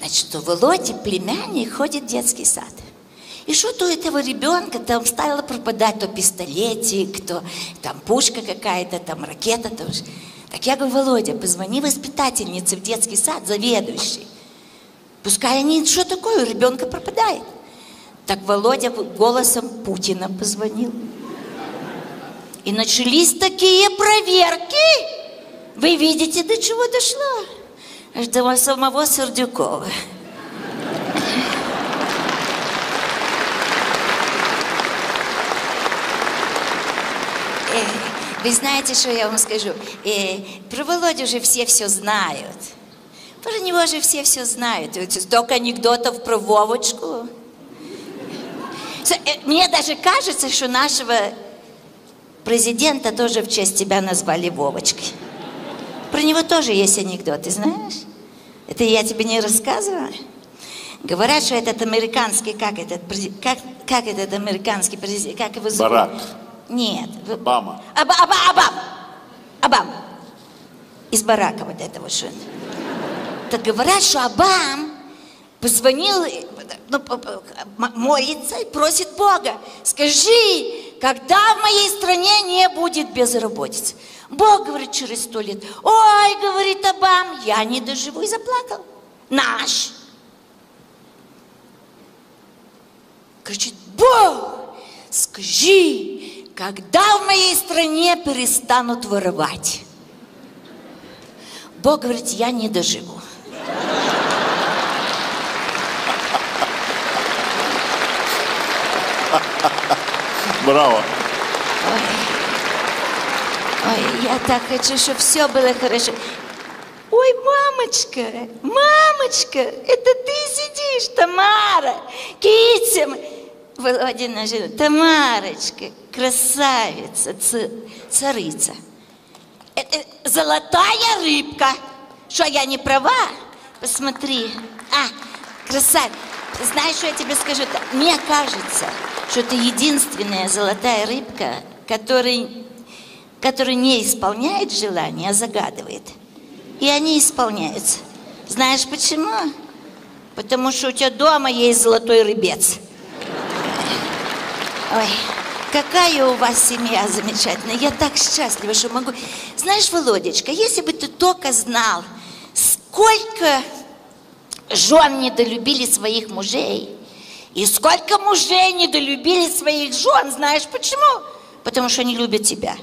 Значит, у Володи племянник ходит в детский сад. И что-то у этого ребенка там стало пропадать то пистолетик, то там пушка какая-то, там ракета тоже. Так я говорю, Володя, позвони воспитательнице в детский сад, заведующей. Пускай они, что такое, у ребенка пропадает. Так Володя голосом Путина позвонил. И начались такие проверки. Вы видите, до чего дошло? Аж до самого Сердюкова. Э, Вы знаете, что я вам скажу? Э, Про Володю же все все знают. Про него же все все знают. Вот Столько анекдотов про Вовочку. Э, Мне даже кажется, что нашего президента тоже в честь тебя назвали Вовочкой. Про него тоже есть анекдоты, знаешь? Это я тебе не рассказывала? Говорят, что этот американский, как этот, как, как этот американский президент, как его зовут? Барак. Нет. Обама. Аба, Аба, Обама. Обама. Из барака вот этого что. Так говорят, что Обам позвонил, ну, молится и просит Бога, скажи, когда в моей стране не будет безработицы? Бог говорит через сто лет, ой, говорит Обам, я не доживу и заплакал. Наш. Кричит, Бог, скажи, когда в моей стране перестанут воровать? Бог говорит, я не доживу. Браво. Ой, я так хочу, чтобы все было хорошо. Ой, мамочка, мамочка, это ты сидишь, Тамара, китя. Володина жена, Тамарочка, красавица, царица. Это золотая рыбка. Что, я не права? Посмотри. А, красавица. Знаешь, что я тебе скажу? Мне кажется, что ты единственная золотая рыбка, который, который не исполняет желания, а загадывает. И они исполняются. Знаешь почему? Потому что у тебя дома есть золотой рыбец. Ой, какая у вас семья замечательная. Я так счастлива, что могу... Знаешь, Володечка, если бы ты только знал, сколько жен недолюбили своих мужей, и сколько мужей недолюбили своих жен, знаешь почему? Потому что они любят тебя.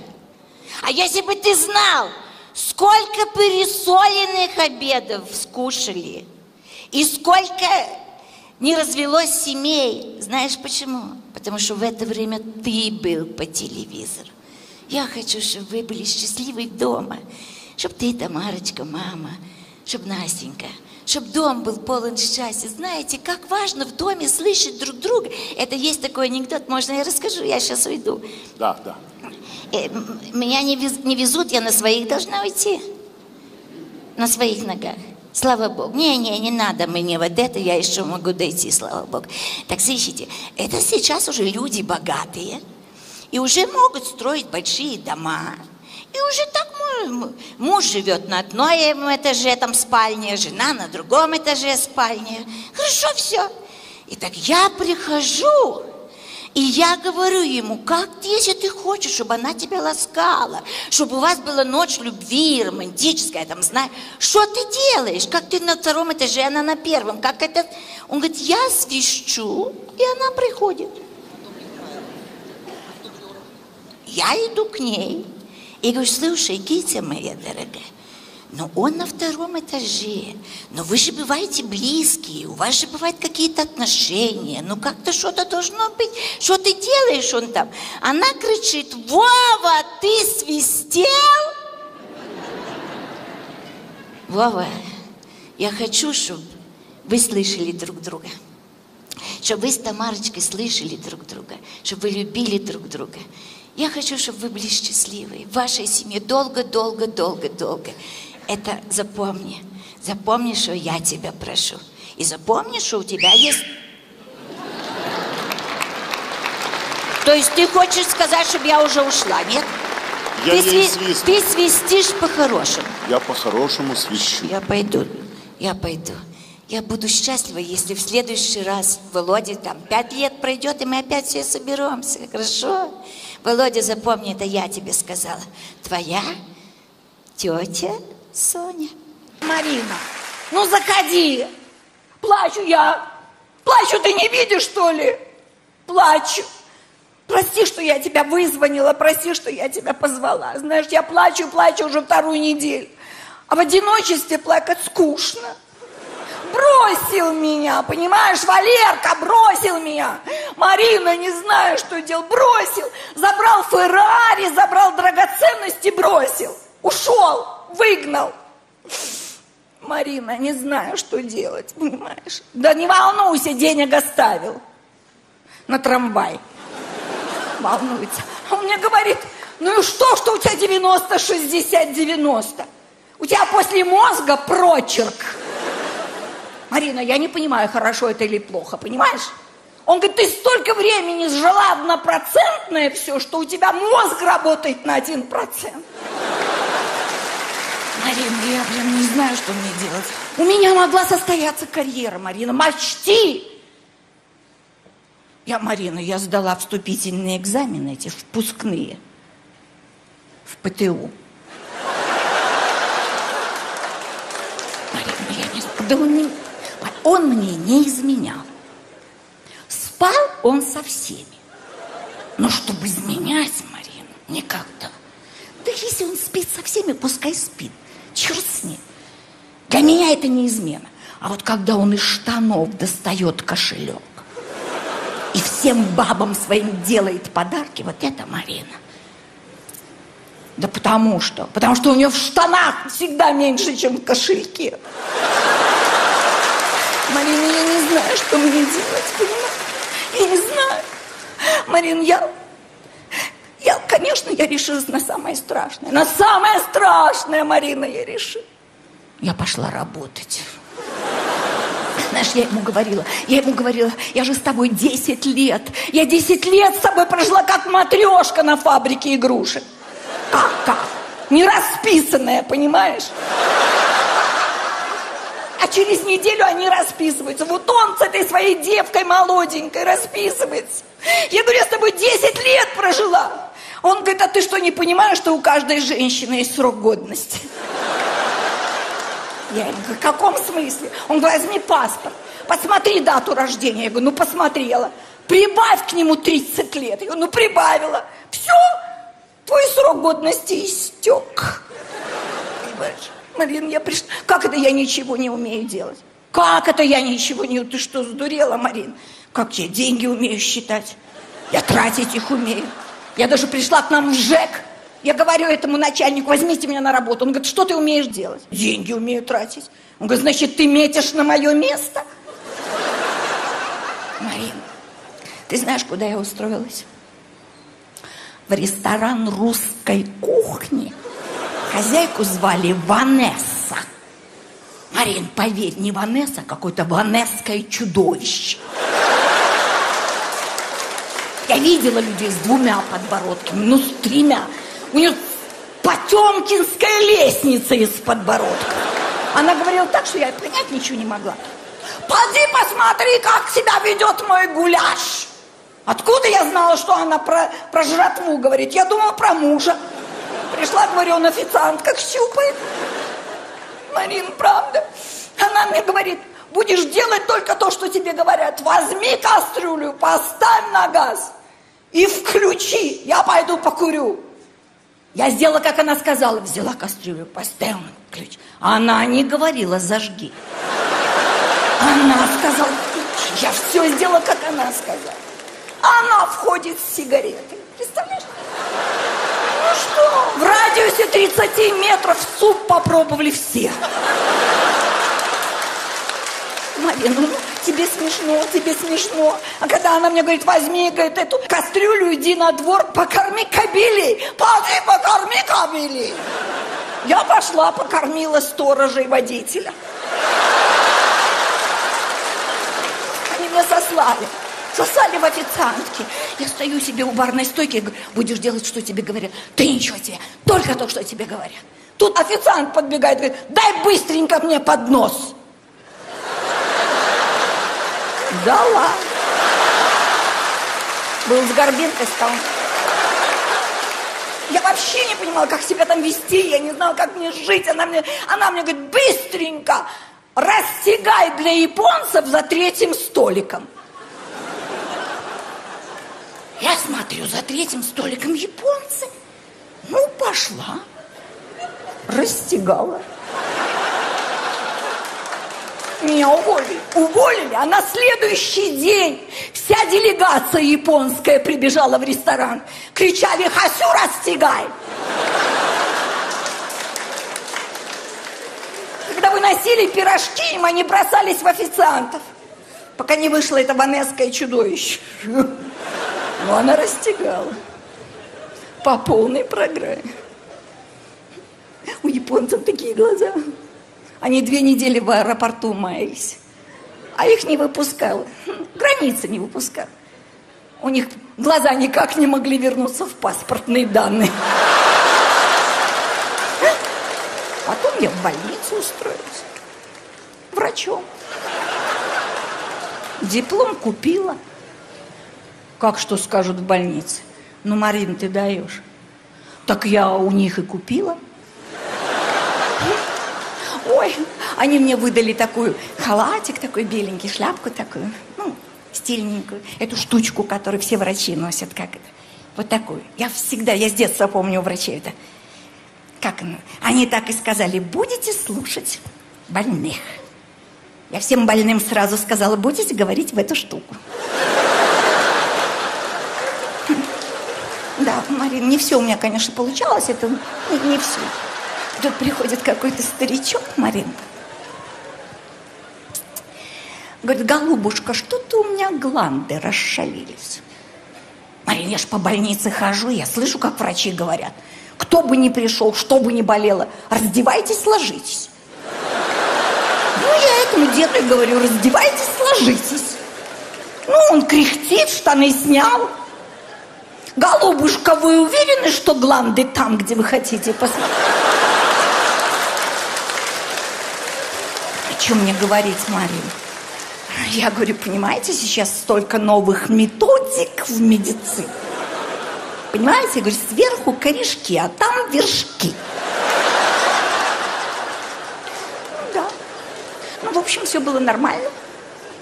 А если бы ты знал, сколько пересоленных обедов скушали, и сколько не развелось семей, знаешь почему? Потому что в это время ты был по телевизору. Я хочу, чтобы вы были счастливы дома, чтобы ты, Тамарочка, мама, чтобы Настенька, чтобы дом был полон счастья. Знаете, как важно в доме слышать друг друга. Это есть такой анекдот, можно я расскажу, я сейчас уйду. Да, да. Э, Меня не, вез- не везут, я на своих должна уйти. На своих ногах. Слава Богу. Не-не, не надо мне вот это, я еще могу дойти, слава Богу. Так слышите, это сейчас уже люди богатые. И уже могут строить большие дома. И уже так му- муж живет на одном этаже, там спальня, жена на другом этаже спальня. Хорошо все. И так я прихожу, и я говорю ему, как если ты хочешь, чтобы она тебя ласкала, чтобы у вас была ночь любви романтическая, там, знаю, что ты делаешь, как ты на втором этаже, она на первом, как это... Он говорит, я свищу, и она приходит. Я иду к ней и говорю, слушай, Китя моя дорогая, но он на втором этаже, но вы же бываете близкие, у вас же бывают какие-то отношения, ну как-то что-то должно быть, что ты делаешь он там? Она кричит, Вова, ты свистел? Вова, я хочу, чтобы вы слышали друг друга. Чтобы вы с Тамарочкой слышали друг друга, чтобы вы любили друг друга. Я хочу, чтобы вы были счастливы. В вашей семье долго-долго-долго-долго. Это запомни. Запомни, что я тебя прошу. И запомни, что у тебя есть... То есть ты хочешь сказать, чтобы я уже ушла, нет? Я ты, сви- ты свистишь по-хорошему. Я по-хорошему свищу. Я пойду, я пойду. Я буду счастлива, если в следующий раз Володе там пять лет пройдет, и мы опять все соберемся. Хорошо? Володя, запомни, это я тебе сказала. Твоя тетя Соня. Марина, ну заходи. Плачу я. Плачу, ты не видишь, что ли? Плачу. Прости, что я тебя вызвонила, прости, что я тебя позвала. Знаешь, я плачу, плачу уже вторую неделю. А в одиночестве плакать скучно. Бросил меня, понимаешь, Валерка бросил меня. Марина, не знаю, что делал, бросил. Забрал Феррари, забрал драгоценности, бросил. Ушел, выгнал. Марина, не знаю, что делать, понимаешь? Да не волнуйся, денег оставил. На трамвай. Волнуется. А он мне говорит, ну и что, что у тебя 90, 60, 90? У тебя после мозга прочерк. Марина, я не понимаю, хорошо это или плохо, понимаешь? Он говорит, ты столько времени сжила однопроцентное все, что у тебя мозг работает на один процент. Марина, я прям не знаю, что мне делать. У меня могла состояться карьера, Марина, мочти! Я, Марина, я сдала вступительные экзамены, эти впускные, в ПТУ. Марина, я не знаю, да он, не, он мне не изменял. Спал он со всеми. Но чтобы изменять, Марина, никогда. Да если он спит со всеми, пускай спит. Черт с ним. Для меня это не измена. А вот когда он из штанов достает кошелек и всем бабам своим делает подарки, вот это Марина. Да потому что, потому что у нее в штанах всегда меньше, чем в кошельке. Марина, я не знаю, что мне делать, понимаешь? Я не знаю. Марин, я, я, конечно, я решилась на самое страшное. На самое страшное, Марина, я решила. Я пошла работать. Знаешь, я ему говорила, я ему говорила, я же с тобой 10 лет. Я 10 лет с тобой прожила, как матрешка на фабрике игрушек. Как, как? Не расписанная, понимаешь? А через неделю они расписываются. Вот он с этой своей девкой молоденькой расписывается. Я говорю, я с тобой 10 лет прожила. Он говорит, а ты что, не понимаешь, что у каждой женщины есть срок годности? Я говорю, в каком смысле? Он говорит, возьми паспорт, посмотри дату рождения. Я говорю, ну посмотрела. Прибавь к нему 30 лет. Я говорю, ну прибавила. Все, твой срок годности истек. Марин, я пришла. Как это я ничего не умею делать? Как это я ничего не... Ты что, сдурела, Марин? Как я деньги умею считать? Я тратить их умею. Я даже пришла к нам в ЖЭК. Я говорю этому начальнику, возьмите меня на работу. Он говорит, что ты умеешь делать? Деньги умею тратить. Он говорит, значит, ты метишь на мое место? Марин, ты знаешь, куда я устроилась? В ресторан русской кухни. Хозяйку звали Ванесса. Марин, поверь, не Ванесса, а какое-то ванесское чудовище. Я видела людей с двумя подбородками, ну с тремя. У нее потемкинская лестница из подбородка. Она говорила так, что я понять ничего не могла. Поди посмотри, как себя ведет мой гуляш. Откуда я знала, что она про, про жратву говорит? Я думала про мужа. Пришла, говорю, он официант, как щупает. Марин, правда. Она мне говорит, будешь делать только то, что тебе говорят. Возьми кастрюлю, поставь на газ и включи. Я пойду покурю. Я сделала, как она сказала. Взяла кастрюлю, поставила ключ. Она не говорила, зажги. Она сказала, включи. Я все сделала, как она сказала. Она входит с сигаретой. Представляешь? Ну что, в радиусе 30 метров суп попробовали все. Марина, ну тебе смешно, тебе смешно. А когда она мне говорит, возьми, говорит, эту кастрюлю, иди на двор, покорми кобелей. Поди, покорми кобелей. Я пошла, покормила сторожа и водителя. Они меня сослали. Сослали в официантки. Я стою себе у барной стойки будешь делать, что тебе говорят. Ты ничего тебе, только то, что тебе говорят. Тут официант подбегает, говорит, дай быстренько мне поднос. Дала. Был с горбинкой стал. Я вообще не понимала, как себя там вести, я не знала, как мне жить. Она мне, она мне говорит, быстренько растягай для японцев за третьим столиком. Я смотрю, за третьим столиком японцы. Ну, пошла. Растягала. Меня уволили. Уволили, а на следующий день вся делегация японская прибежала в ресторан. Кричали, Хасю растягай. Когда выносили пирожки, им они бросались в официантов. Пока не вышло это ванесское чудовище. Но она растягала. По полной программе. У японцев такие глаза. Они две недели в аэропорту маялись. А их не выпускала. Границы не выпускала. У них глаза никак не могли вернуться в паспортные данные. Потом я в больницу устроилась. Врачом. Диплом купила. Как что скажут в больнице? Ну, Марин, ты даешь. Так я у них и купила. Ой, они мне выдали такую халатик такой беленький, шляпку такую, ну, стильненькую, эту штучку, которую все врачи носят, как это, вот такую. Я всегда, я с детства помню у врачей это. Как оно? Они так и сказали, будете слушать больных. Я всем больным сразу сказала, будете говорить в эту штуку. Да, Марин, не все у меня, конечно, получалось, это не, не все. Тут приходит какой-то старичок, Марин. Говорит, голубушка, что-то у меня гланды расшалились. Марин, я ж по больнице хожу, я слышу, как врачи говорят. Кто бы ни пришел, что бы ни болело, раздевайтесь, ложитесь. Ну, я этому деду и говорю, раздевайтесь, ложитесь. Ну, он кряхтит, штаны снял. Голубушка, вы уверены, что гланды там, где вы хотите посмотреть? О чем мне говорить, Марин? Я говорю, понимаете, сейчас столько новых методик в медицине. Понимаете, я говорю, сверху корешки, а там вершки. Да. Ну, в общем, все было нормально.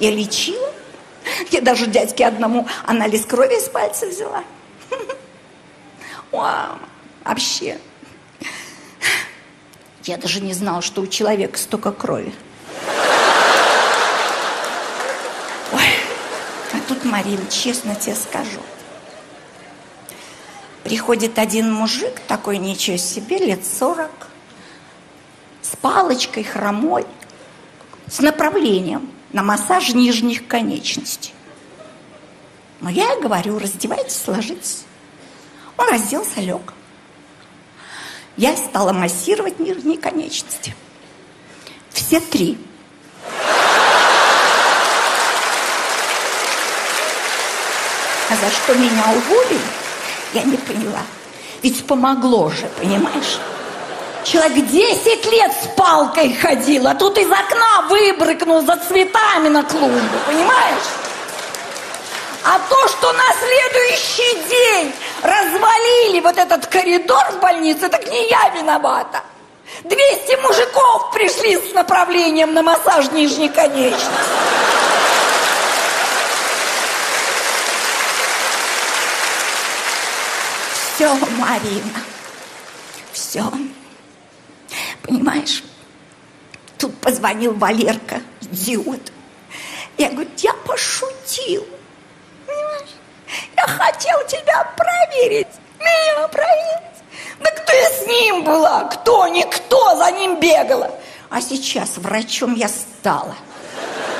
Я лечила. Я даже дядьке одному анализ крови из пальца взяла. Вау, вообще. Я даже не знала, что у человека столько крови. Ой, а тут, Марин, честно тебе скажу. Приходит один мужик, такой ничего себе, лет сорок, с палочкой хромой, с направлением на массаж нижних конечностей. Но я говорю, раздевайтесь, ложитесь. Он разделся, лег. Я стала массировать нижние конечности. Все три. А за что меня уволили, я не поняла. Ведь помогло же, понимаешь? Человек 10 лет с палкой ходил, а тут из окна выбрыкнул за цветами на клумбу, понимаешь? А то, что на следующий день развалили вот этот коридор в больнице, так не я виновата. 200 мужиков пришли с направлением на массаж нижней конечности. Все, Марина, все. Понимаешь, тут позвонил Валерка, идиот. Я говорю, я пошутил. Понимаешь? Я хотел тебя проверить. Меня проверить. Да кто я с ним была? Кто? Никто за ним бегала. А сейчас врачом я стала.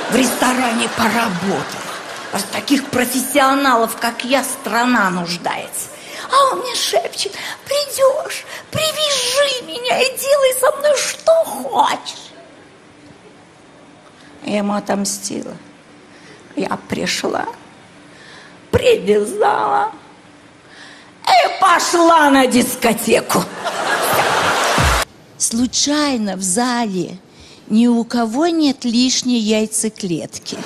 В ресторане поработала. А таких профессионалов, как я, страна нуждается. А он мне шепчет, придешь, привяжи меня и делай со мной что хочешь. Я ему отомстила. Я пришла, привязала пошла на дискотеку. Случайно в зале ни у кого нет лишней яйцеклетки.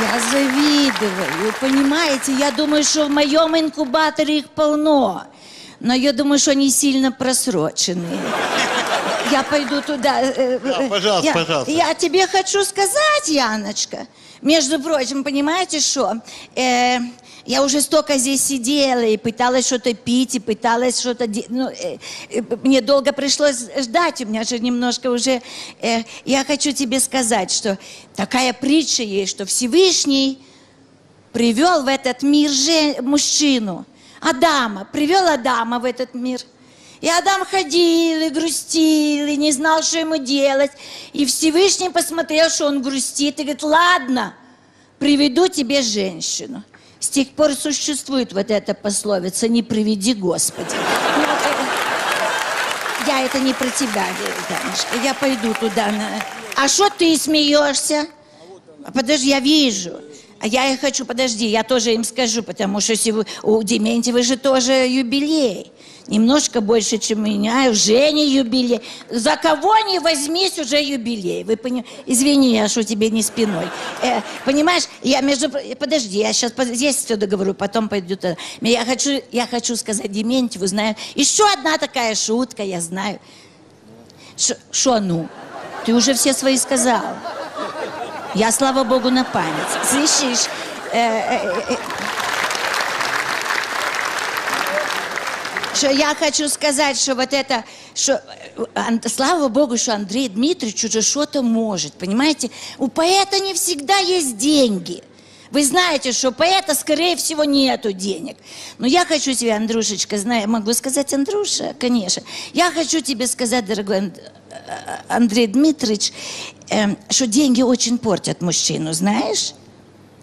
Я завидую, понимаете? Я думаю, что в моем инкубаторе их полно. Но я думаю, что они сильно просрочены. Я пойду туда. Э, э, да, пожалуйста, я, пожалуйста. Я тебе хочу сказать, Яночка, между прочим, понимаете что? Э, я уже столько здесь сидела и пыталась что-то пить, и пыталась что-то... Ну, э, э, мне долго пришлось ждать, у меня же немножко уже... э, я хочу тебе сказать, что такая притча есть, что Всевышний привел в этот мир же, мужчину, Адама, привел Адама в этот мир. И Адам ходил и грустил, и не знал, что ему делать. И Всевышний посмотрел, что он грустит, и говорит, ладно, приведу тебе женщину. С тех пор существует вот эта пословица «Не приведи Господи». Ну, э, Я это не про тебя, Танюшка, я пойду туда. А что ты смеешься? А Подожди, я вижу. А я и хочу, подожди, я тоже им скажу, потому что у Дементьевой же тоже юбилей. Немножко больше, чем меня, и у Жени юбилей. За кого не возьмись, уже юбилей. Вы пони... Извини, я что тебе не спиной. Э, понимаешь, я между... Подожди, я сейчас здесь все договорю, потом пойду туда. Я хочу, я хочу сказать Дементьеву, знаю. Еще одна такая шутка, я знаю. Что ну? Ты уже все свои сказал. Я, слава богу, на память. Слышишь? Э, э, э, Что я хочу сказать, что вот это, что, э, слава богу, что Андрей Дмитриевич уже что-то может, понимаете? У поэта не всегда есть деньги. Вы знаете, что поэта, скорее всего, нету денег. Но я хочу тебе, Андрушечка, знаю, могу сказать, Андруша, конечно. Я хочу тебе сказать, дорогой э, Андрей Дмитриевич, эм, что деньги очень портят мужчину, знаешь?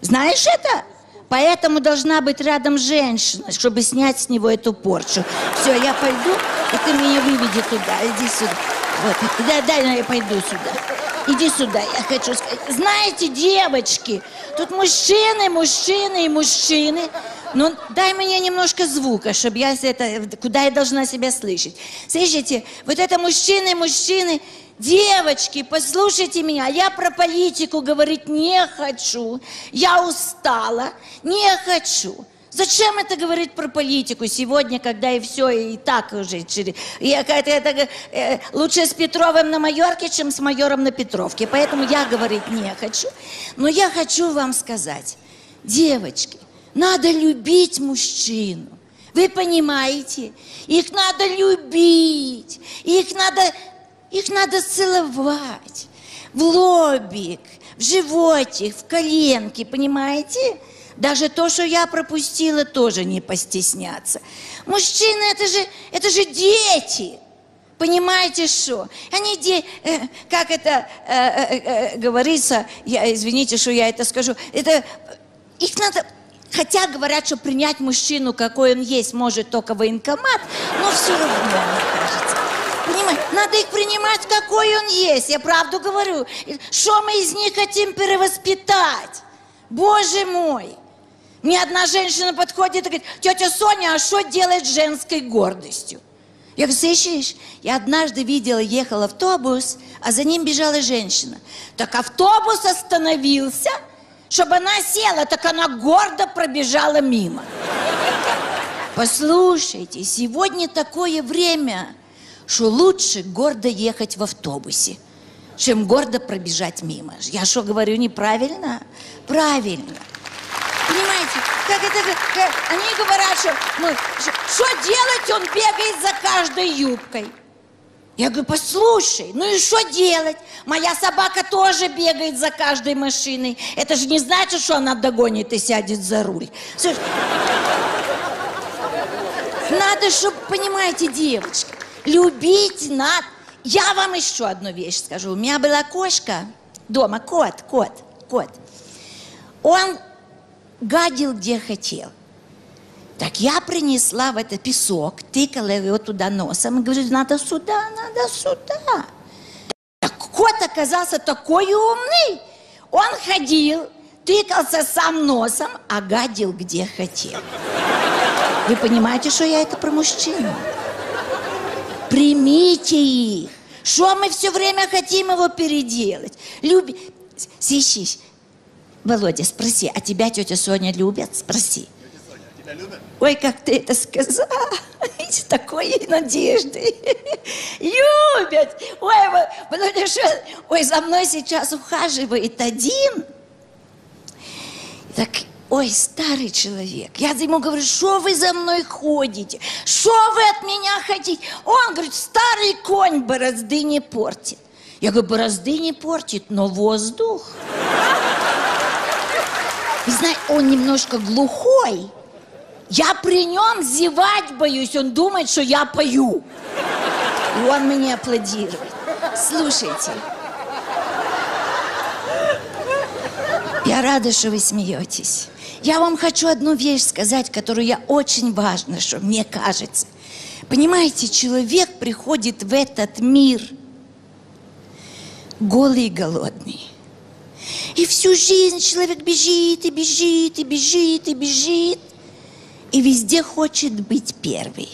Знаешь это? Поэтому должна быть рядом женщина, чтобы снять с него эту порчу. Все, я пойду, и ты меня выведи туда. Иди сюда. Вот, дай, дай, я пойду сюда. Иди сюда, я хочу сказать. Знаете, девочки, тут мужчины, мужчины и мужчины. Ну, дай мне немножко звука, чтобы я это, куда я должна себя слышать. Слышите, вот это мужчины, мужчины, девочки, послушайте меня, я про политику говорить не хочу. Я устала, не хочу. Зачем это говорить про политику сегодня, когда и все, и так уже. через- Я, это, это, э, лучше с Петровым на Майорке, чем с майором на Петровке. Поэтому я говорить не хочу. Но я хочу вам сказать, девочки, надо любить мужчину. Вы понимаете? Их надо любить. Их надо, их надо целовать. В лобик, в животик, в коленки, понимаете? Даже то, что я пропустила, тоже не постесняться. Мужчины, это же, это же дети. Понимаете, что? Они, де... э, как это э, э, э, говорится, я, извините, что я это скажу, это их надо, хотя говорят, что принять мужчину, какой он есть, может только военкомат, но все равно, мне кажется. Понимаете, надо их принимать, какой он есть, я правду говорю. Что мы из них хотим перевоспитать? Боже мой! Мне одна женщина подходит и говорит, тетя Соня, а что делать с женской гордостью? Я говорю, слышишь, я однажды видела, ехал автобус, а за ним бежала женщина. Так автобус остановился, чтобы она села, так она гордо пробежала мимо. Послушайте, сегодня такое время, что лучше гордо ехать в автобусе, чем гордо пробежать мимо. Я что говорю, неправильно? Правильно. Понимаете, как это, как- они говорят, что, ну, что делать, он бегает за каждой юбкой. Я говорю, послушай, ну и что делать? Моя собака тоже бегает за каждой машиной. Это же не значит, что она догонит и сядет за руль. Надо, чтобы, понимаете, девочки, любить надо. Я вам еще одну вещь скажу. У меня была кошка дома, кот, кот, кот. Он гадил, где хотел. Так я принесла в это песок, тыкала его туда носом и говорю, надо сюда, надо сюда. Так кот оказался такой умный. Он ходил, тыкался сам носом, а гадил, где хотел. Вы понимаете, что я это про мужчину? Примите их. Что мы все время хотим его переделать? Люби... Слышишь, Володя, спроси, а тебя тетя Соня любит? Спроси. Ой, как ты это сказал. С такой надеждой. Любят. Ой, Володя, что? Ой, за мной сейчас ухаживает один. Так, ой, старый человек. Я ему говорю, что вы за мной ходите? Что вы от меня хотите? Он говорит, старый конь борозды не портит. Я говорю, борозды не портит, но воздух. Вы знаете, он немножко глухой. Я при нем зевать боюсь, он думает, что я пою. И он мне аплодирует. Слушайте. Я рада, что вы смеетесь. Я вам хочу одну вещь сказать, которую я очень важно, что мне кажется. Понимаете, человек приходит в этот мир голый и голодный. И всю жизнь человек бежит и бежит и бежит и бежит. И везде хочет быть первый.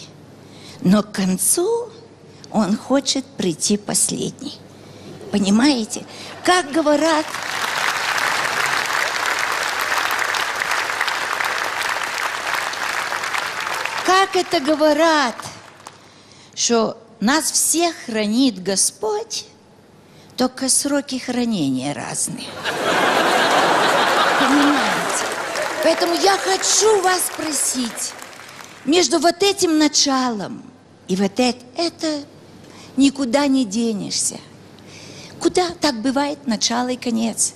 Но к концу он хочет прийти последний. Понимаете? Как говорят, как это говорят, что нас всех хранит Господь, только сроки хранения разные. Понимаете? Поэтому я хочу вас спросить, между вот этим началом и вот это, это никуда не денешься. Куда так бывает начало и конец?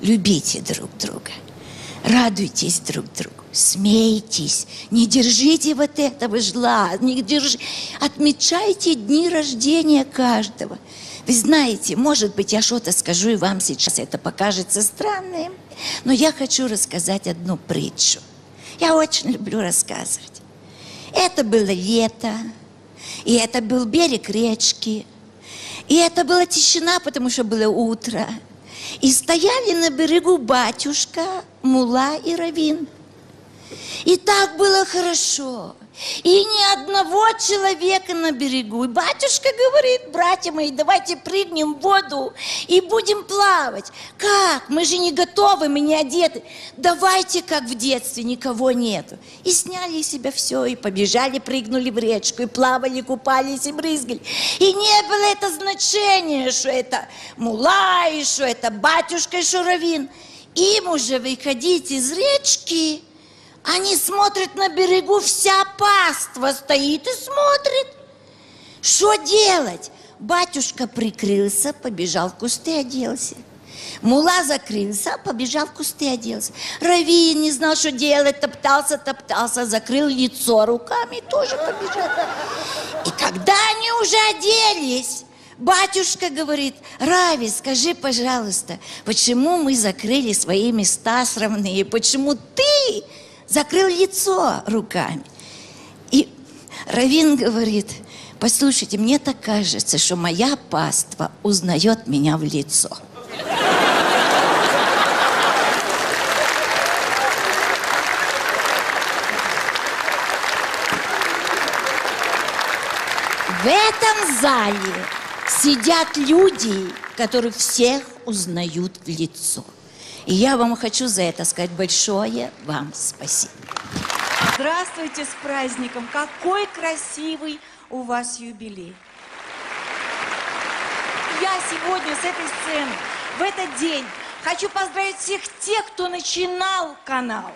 Любите друг друга, радуйтесь друг другу, смейтесь, не держите вот этого зла, не держи, отмечайте дни рождения каждого. Вы знаете, может быть, я что-то скажу, и вам сейчас это покажется странным, но я хочу рассказать одну притчу. Я очень люблю рассказывать. Это было лето, и это был берег речки, и это была тишина, потому что было утро. И стояли на берегу батюшка, мула и равин. И так было хорошо. И ни одного человека на берегу. И батюшка говорит, братья мои, давайте прыгнем в воду и будем плавать. Как? Мы же не готовы, мы не одеты. Давайте, как в детстве, никого нету. И сняли из себя все, и побежали, прыгнули в речку, и плавали, купались, и брызгали. И не было это значения, что это мула, и что это батюшка, равин. Им уже выходить из речки – они смотрят на берегу, вся паства стоит и смотрит. Что делать? Батюшка прикрылся, побежал в кусты, оделся. Мула закрылся, побежал в кусты, оделся. Равин не знал, что делать, топтался, топтался, закрыл лицо руками, тоже побежал. И когда они уже оделись, батюшка говорит, Рави, скажи, пожалуйста, почему мы закрыли свои места срамные, почему ты закрыл лицо руками. И Равин говорит, послушайте, мне так кажется, что моя паства узнает меня в лицо. В этом зале сидят люди, которые всех узнают в лицо. И я вам хочу за это сказать большое вам спасибо. Здравствуйте с праздником! Какой красивый у вас юбилей! Я сегодня с этой сцены, в этот день, хочу поздравить всех тех, кто начинал канал.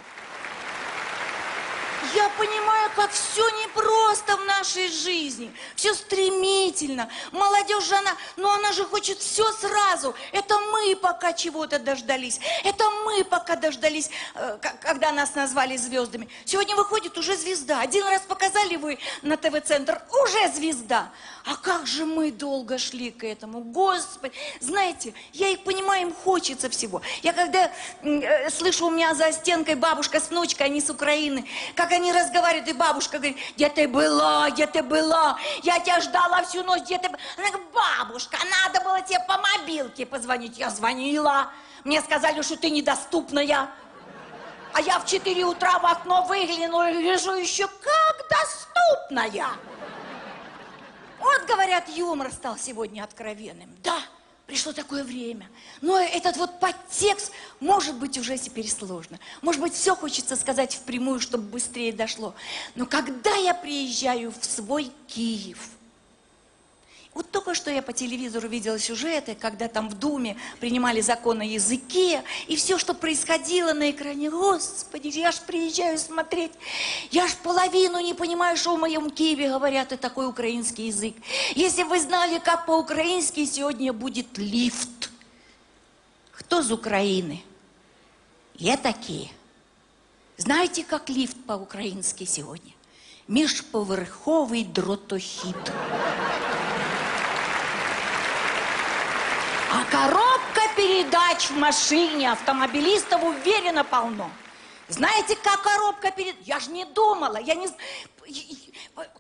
Я понимаю, как все непросто в нашей жизни, все стремительно. Молодежь же она, но она же хочет все сразу. Это мы пока чего-то дождались. Это мы пока дождались, э, когда нас назвали звездами. Сегодня выходит уже звезда. Один раз показали вы на ТВ-центр, уже звезда. А как же мы долго шли к этому, Господи. Знаете, я их понимаю, им хочется всего. Я когда э, слышу у меня за стенкой бабушка с внучкой, они с Украины, как они разговаривают, и бабушка говорит, где ты была, где ты была, я тебя ждала всю ночь, где ты была. Она говорит, бабушка, надо было тебе по мобилке позвонить. Я звонила, мне сказали, что ты недоступная. А я в 4 утра в окно выглянула и вижу еще как доступная. Вот, говорят, юмор стал сегодня откровенным. Да, пришло такое время. Но этот вот подтекст, может быть, уже теперь сложно. Может быть, все хочется сказать впрямую, чтобы быстрее дошло. Но когда я приезжаю в свой Киев – вот только что я по телевизору видела сюжеты, когда там в Думе принимали закон о языке, и все, что происходило на экране, господи, я ж приезжаю смотреть, я ж половину не понимаю, что в моем Киеве говорят, и такой украинский язык. Если вы знали, как по-украински сегодня будет лифт. Кто из Украины? Я такие. Знаете, как лифт по-украински сегодня? Міжповерховий дротохід. А коробка передач в машине автомобилистов уверенно полно. Знаете, как коробка передач? Я же не думала, я не...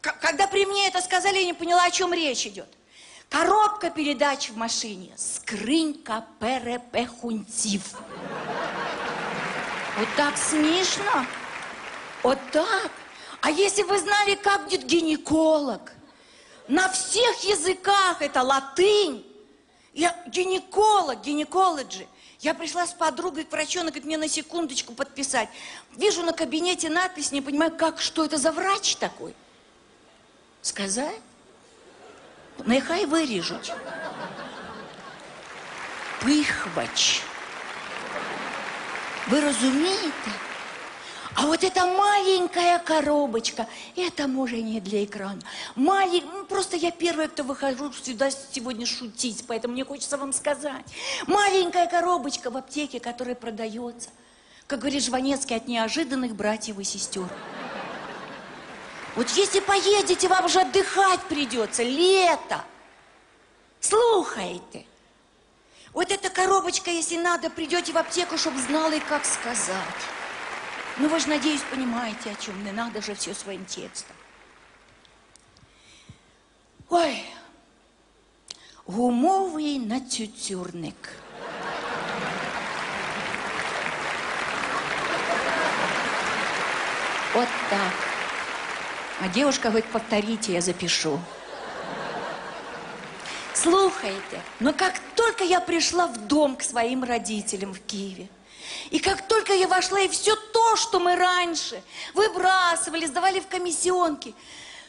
Когда при мне это сказали, я не поняла, о чем речь идет. Коробка передач в машине, скринька перепехунців. Вот так смешно. Вот так. А если вы знали, как будет гинеколог? На всех языках это латынь. Я гинеколог, гинекологи. Я пришла с подругой к врачу, она говорит, мне на секундочку подписать. Вижу на кабинете надпись, не понимаю, как, что это за врач такой. Сказать? Нехай виріжуть. Пихвач. Вы розумієте? А вот эта маленькая коробочка, это уже не для экрана. Малень... ну, Просто я первая, кто выхожу сюда сегодня шутить, поэтому мне хочется вам сказать. Маленькая коробочка в аптеке, которая продается. Как говорит Жванецкий, от неожиданных братьев и сестер. Вот если поедете, вам же отдыхать придется, лето. Слухайте. Вот эта коробочка, если надо, придете в аптеку, чтобы знала и как сказать. Ну, вы же, надеюсь, понимаете, о чем. Не надо же все своим текстом. Ой, гумовий нацюцюрник. Вот так. А девушка говорит, повторите, я запишу. Слухайте, но как только я пришла в дом к своим родителям в Киеве, и как только я вошла, и все то, что мы раньше выбрасывали, сдавали в комиссионки,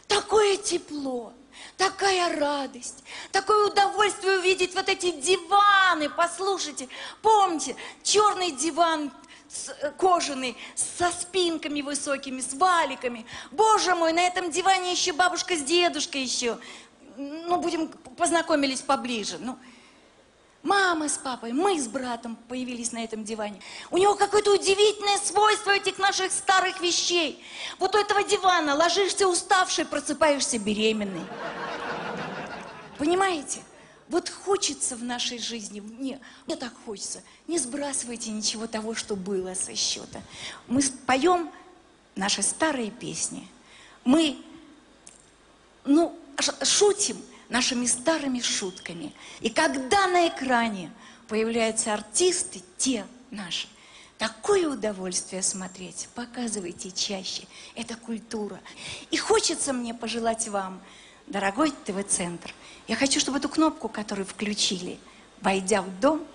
такое тепло, такая радость, такое удовольствие увидеть вот эти диваны, послушайте, помните, черный диван э, кожаный, со спинками высокими, с валиками. Боже мой, на этом диване еще бабушка с дедушкой еще, ну, будем, познакомились поближе, ну, Мама с папой, мы с братом появились на этом диване. У него какое-то удивительное свойство этих наших старых вещей. Вот у этого дивана ложишься уставший, просыпаешься беременный. Понимаете? Вот хочется в нашей жизни, мне, мне так хочется, не сбрасывайте ничего того, что было со счета. Мы поем наши старые песни. Мы ну, шутим нашими старыми шутками. И когда на экране появляются артисты, те наши, такое удовольствие смотреть. Показывайте чаще. Это культура. И хочется мне пожелать вам, дорогой ТВ-центр, я хочу, чтобы эту кнопку, которую включили, войдя в дом,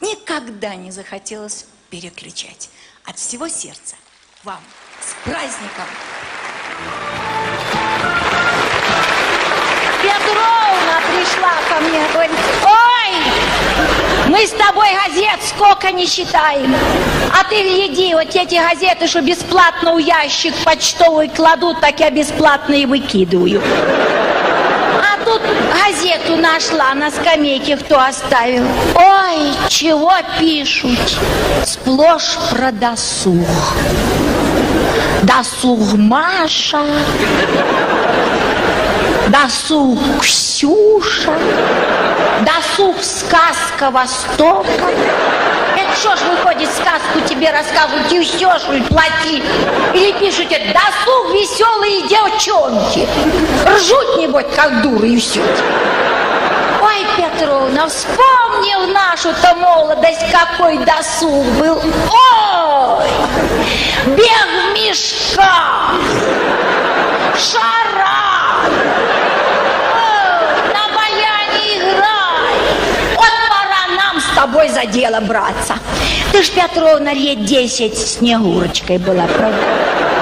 никогда не захотелось переключать. От всего сердца вам с праздником! Петровна пришла ко мне, говорит, ой, мы с тобой газет сколько не считаем. А ты гляди, вот эти газеты, что бесплатно у ящик почтовый кладут, так я бесплатно и выкидываю. А тут газету нашла на скамейке, кто оставил. Ой, чего пишут? Сплошь про досуг. Досуг Маша, Досуг Ксюша, досуг сказка Востока. Это что ж выходит, сказку тебе рассказывают, и все, ли, плати. Или пишите, досуг веселые девчонки. Ржут, небось, как дуры, и все. Ой, Петровна, вспомнил нашу-то молодость, какой досуг был. Ой, бег в мешках, шарах, на баяне играй. Вот тобой за дело браться. Ты ж, Петровна, лет 10 Снегурочкой была, правда?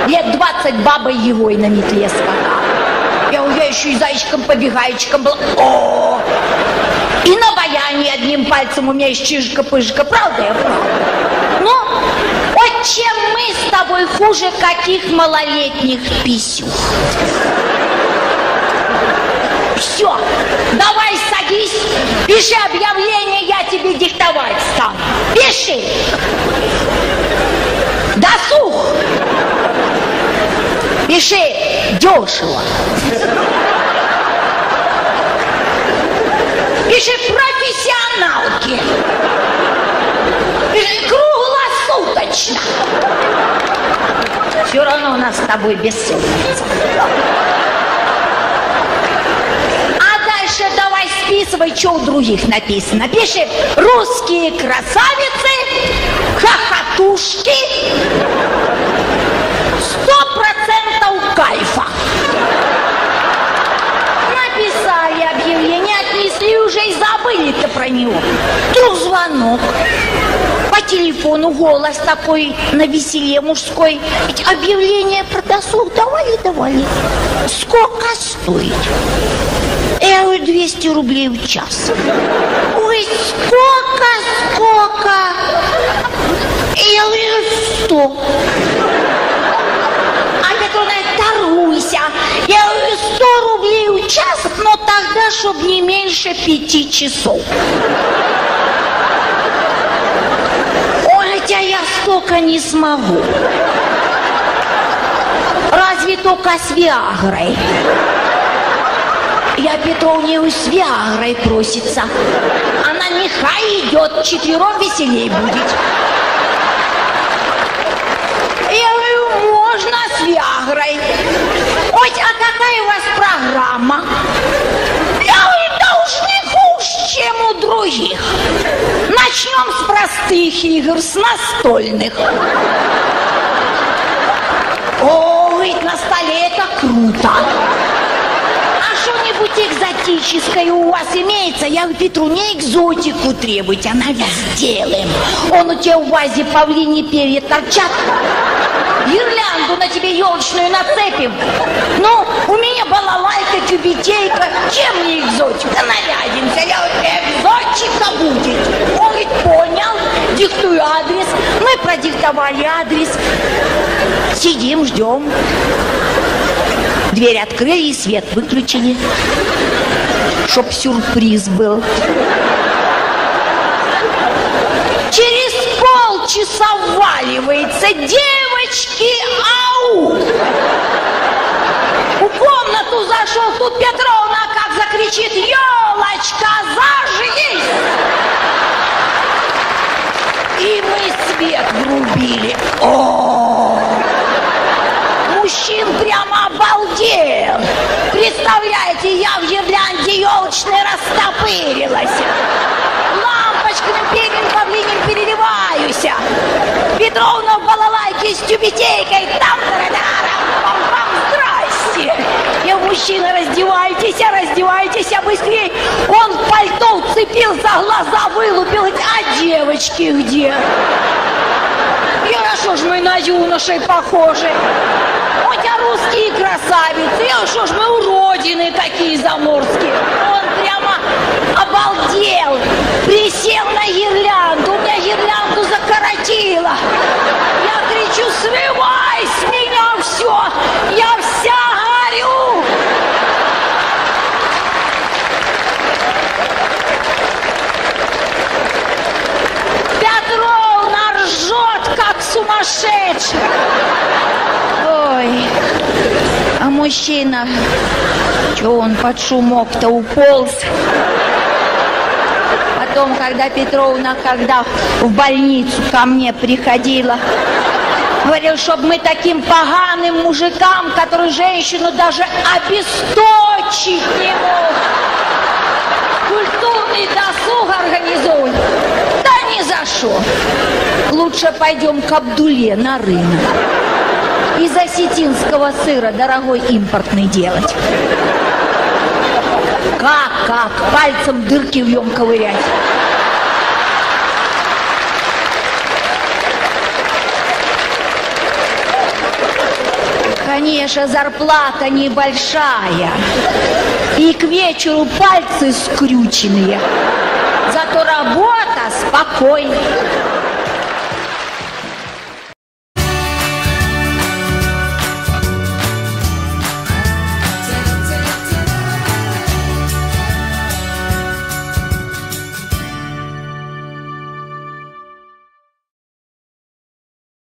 Лет 20 бабой Егой на метле скакала. Я уже еще и зайчиком-побегайчиком был. О! И на баяне одним пальцем умеешь чижика-пыжика, правда я правда? Ну, чем мы с тобой хуже каких малолетних писюх? Все, давай садись, пиши объявление, я тебе диктовать стану. Пиши. Досуг. Пиши дешево. Пиши профессионалки. Пиши круглосуточно. Все равно у нас с тобой бессонница. А дальше давай списывай, что у других написано. Пиши русские красавицы, хохотушки, сто процентов кайфа. Написали объявление, отнесли уже и забыли-то про него. Вдруг звонок. По телефону голос такой на веселе мужской. Ведь объявление про досуг давали, давали. Сколько стоит? Я говорю, 200 рублей в час. Ой, сколько, сколько? Я говорю, 100. А Петровна, торгуйся. Я говорю, 100 рублей в час, но тогда, чтобы не меньше пяти часов. Ой, хотя я столько не смогу. Разве только с Виагрой. Я Петровне с Виагрой просится. Она нехай идет, четвером веселей будет. Я говорю, можно с Виагрой. Ой, а какая у вас программа? Я говорю, да уж не хуже, чем у других. Начнем с простых игр, с настольных. О, говорит, на столе это круто. А что-нибудь экзотическое у вас имеется? Я Петру, не экзотику требуйте, она сделаем. Он у тебя в вазе павлини перья торчат. Гирлянду на тебе елочную нацепим. Ну, у меня балалайка, тюбетейка. Чем не экзотика? Да нарядимся. Я экзотика будет. Он говорит, понял. Диктую адрес. Мы продиктовали адрес. Сидим, ждем. Дверь открыли и свет выключили. Чтоб сюрприз был. Через полчаса вваливается девочки, ау! В комнату зашел, тут Петровна как закричит, елочка, зажги! И мы свет врубили. О! Мужчин прямо обалдел. Представляете, я в гирлянде елочной растопырилась. Лампочками перьям павлиним переливаюсь. Петровна в балалайке с тюбетейкой. Там пам пам здрасте. Я мужчина, раздевайтесь, раздевайтесь, а быстрее. Он в пальто вцепил за глаза, вылупил. А девочки где? Я на что ж мы на юношей похожи? Русские красавицы, я что ж мы уродины такие заморские. Он прямо обалдел, присел на гирлянду, у меня гирлянду закоротило. Я кричу, срывай с меня все, я вся горю. Петровна ржет, как сумасшедшая. Ой, а мужчина, что он под шумок-то уполз? Потом, когда Петровна, когда в больницу ко мне приходила, говорил, чтобы мы таким поганым мужикам, которые женщину даже обесточить не могут, культурный досуг организовывать. Да ни за что. Лучше пойдем к Абдуле на рынок из осетинского сыра дорогой импортный делать. Как, как? Пальцем дырки в нем ковырять. Конечно, зарплата небольшая. И к вечеру пальцы скрюченные. Зато работа спокойная.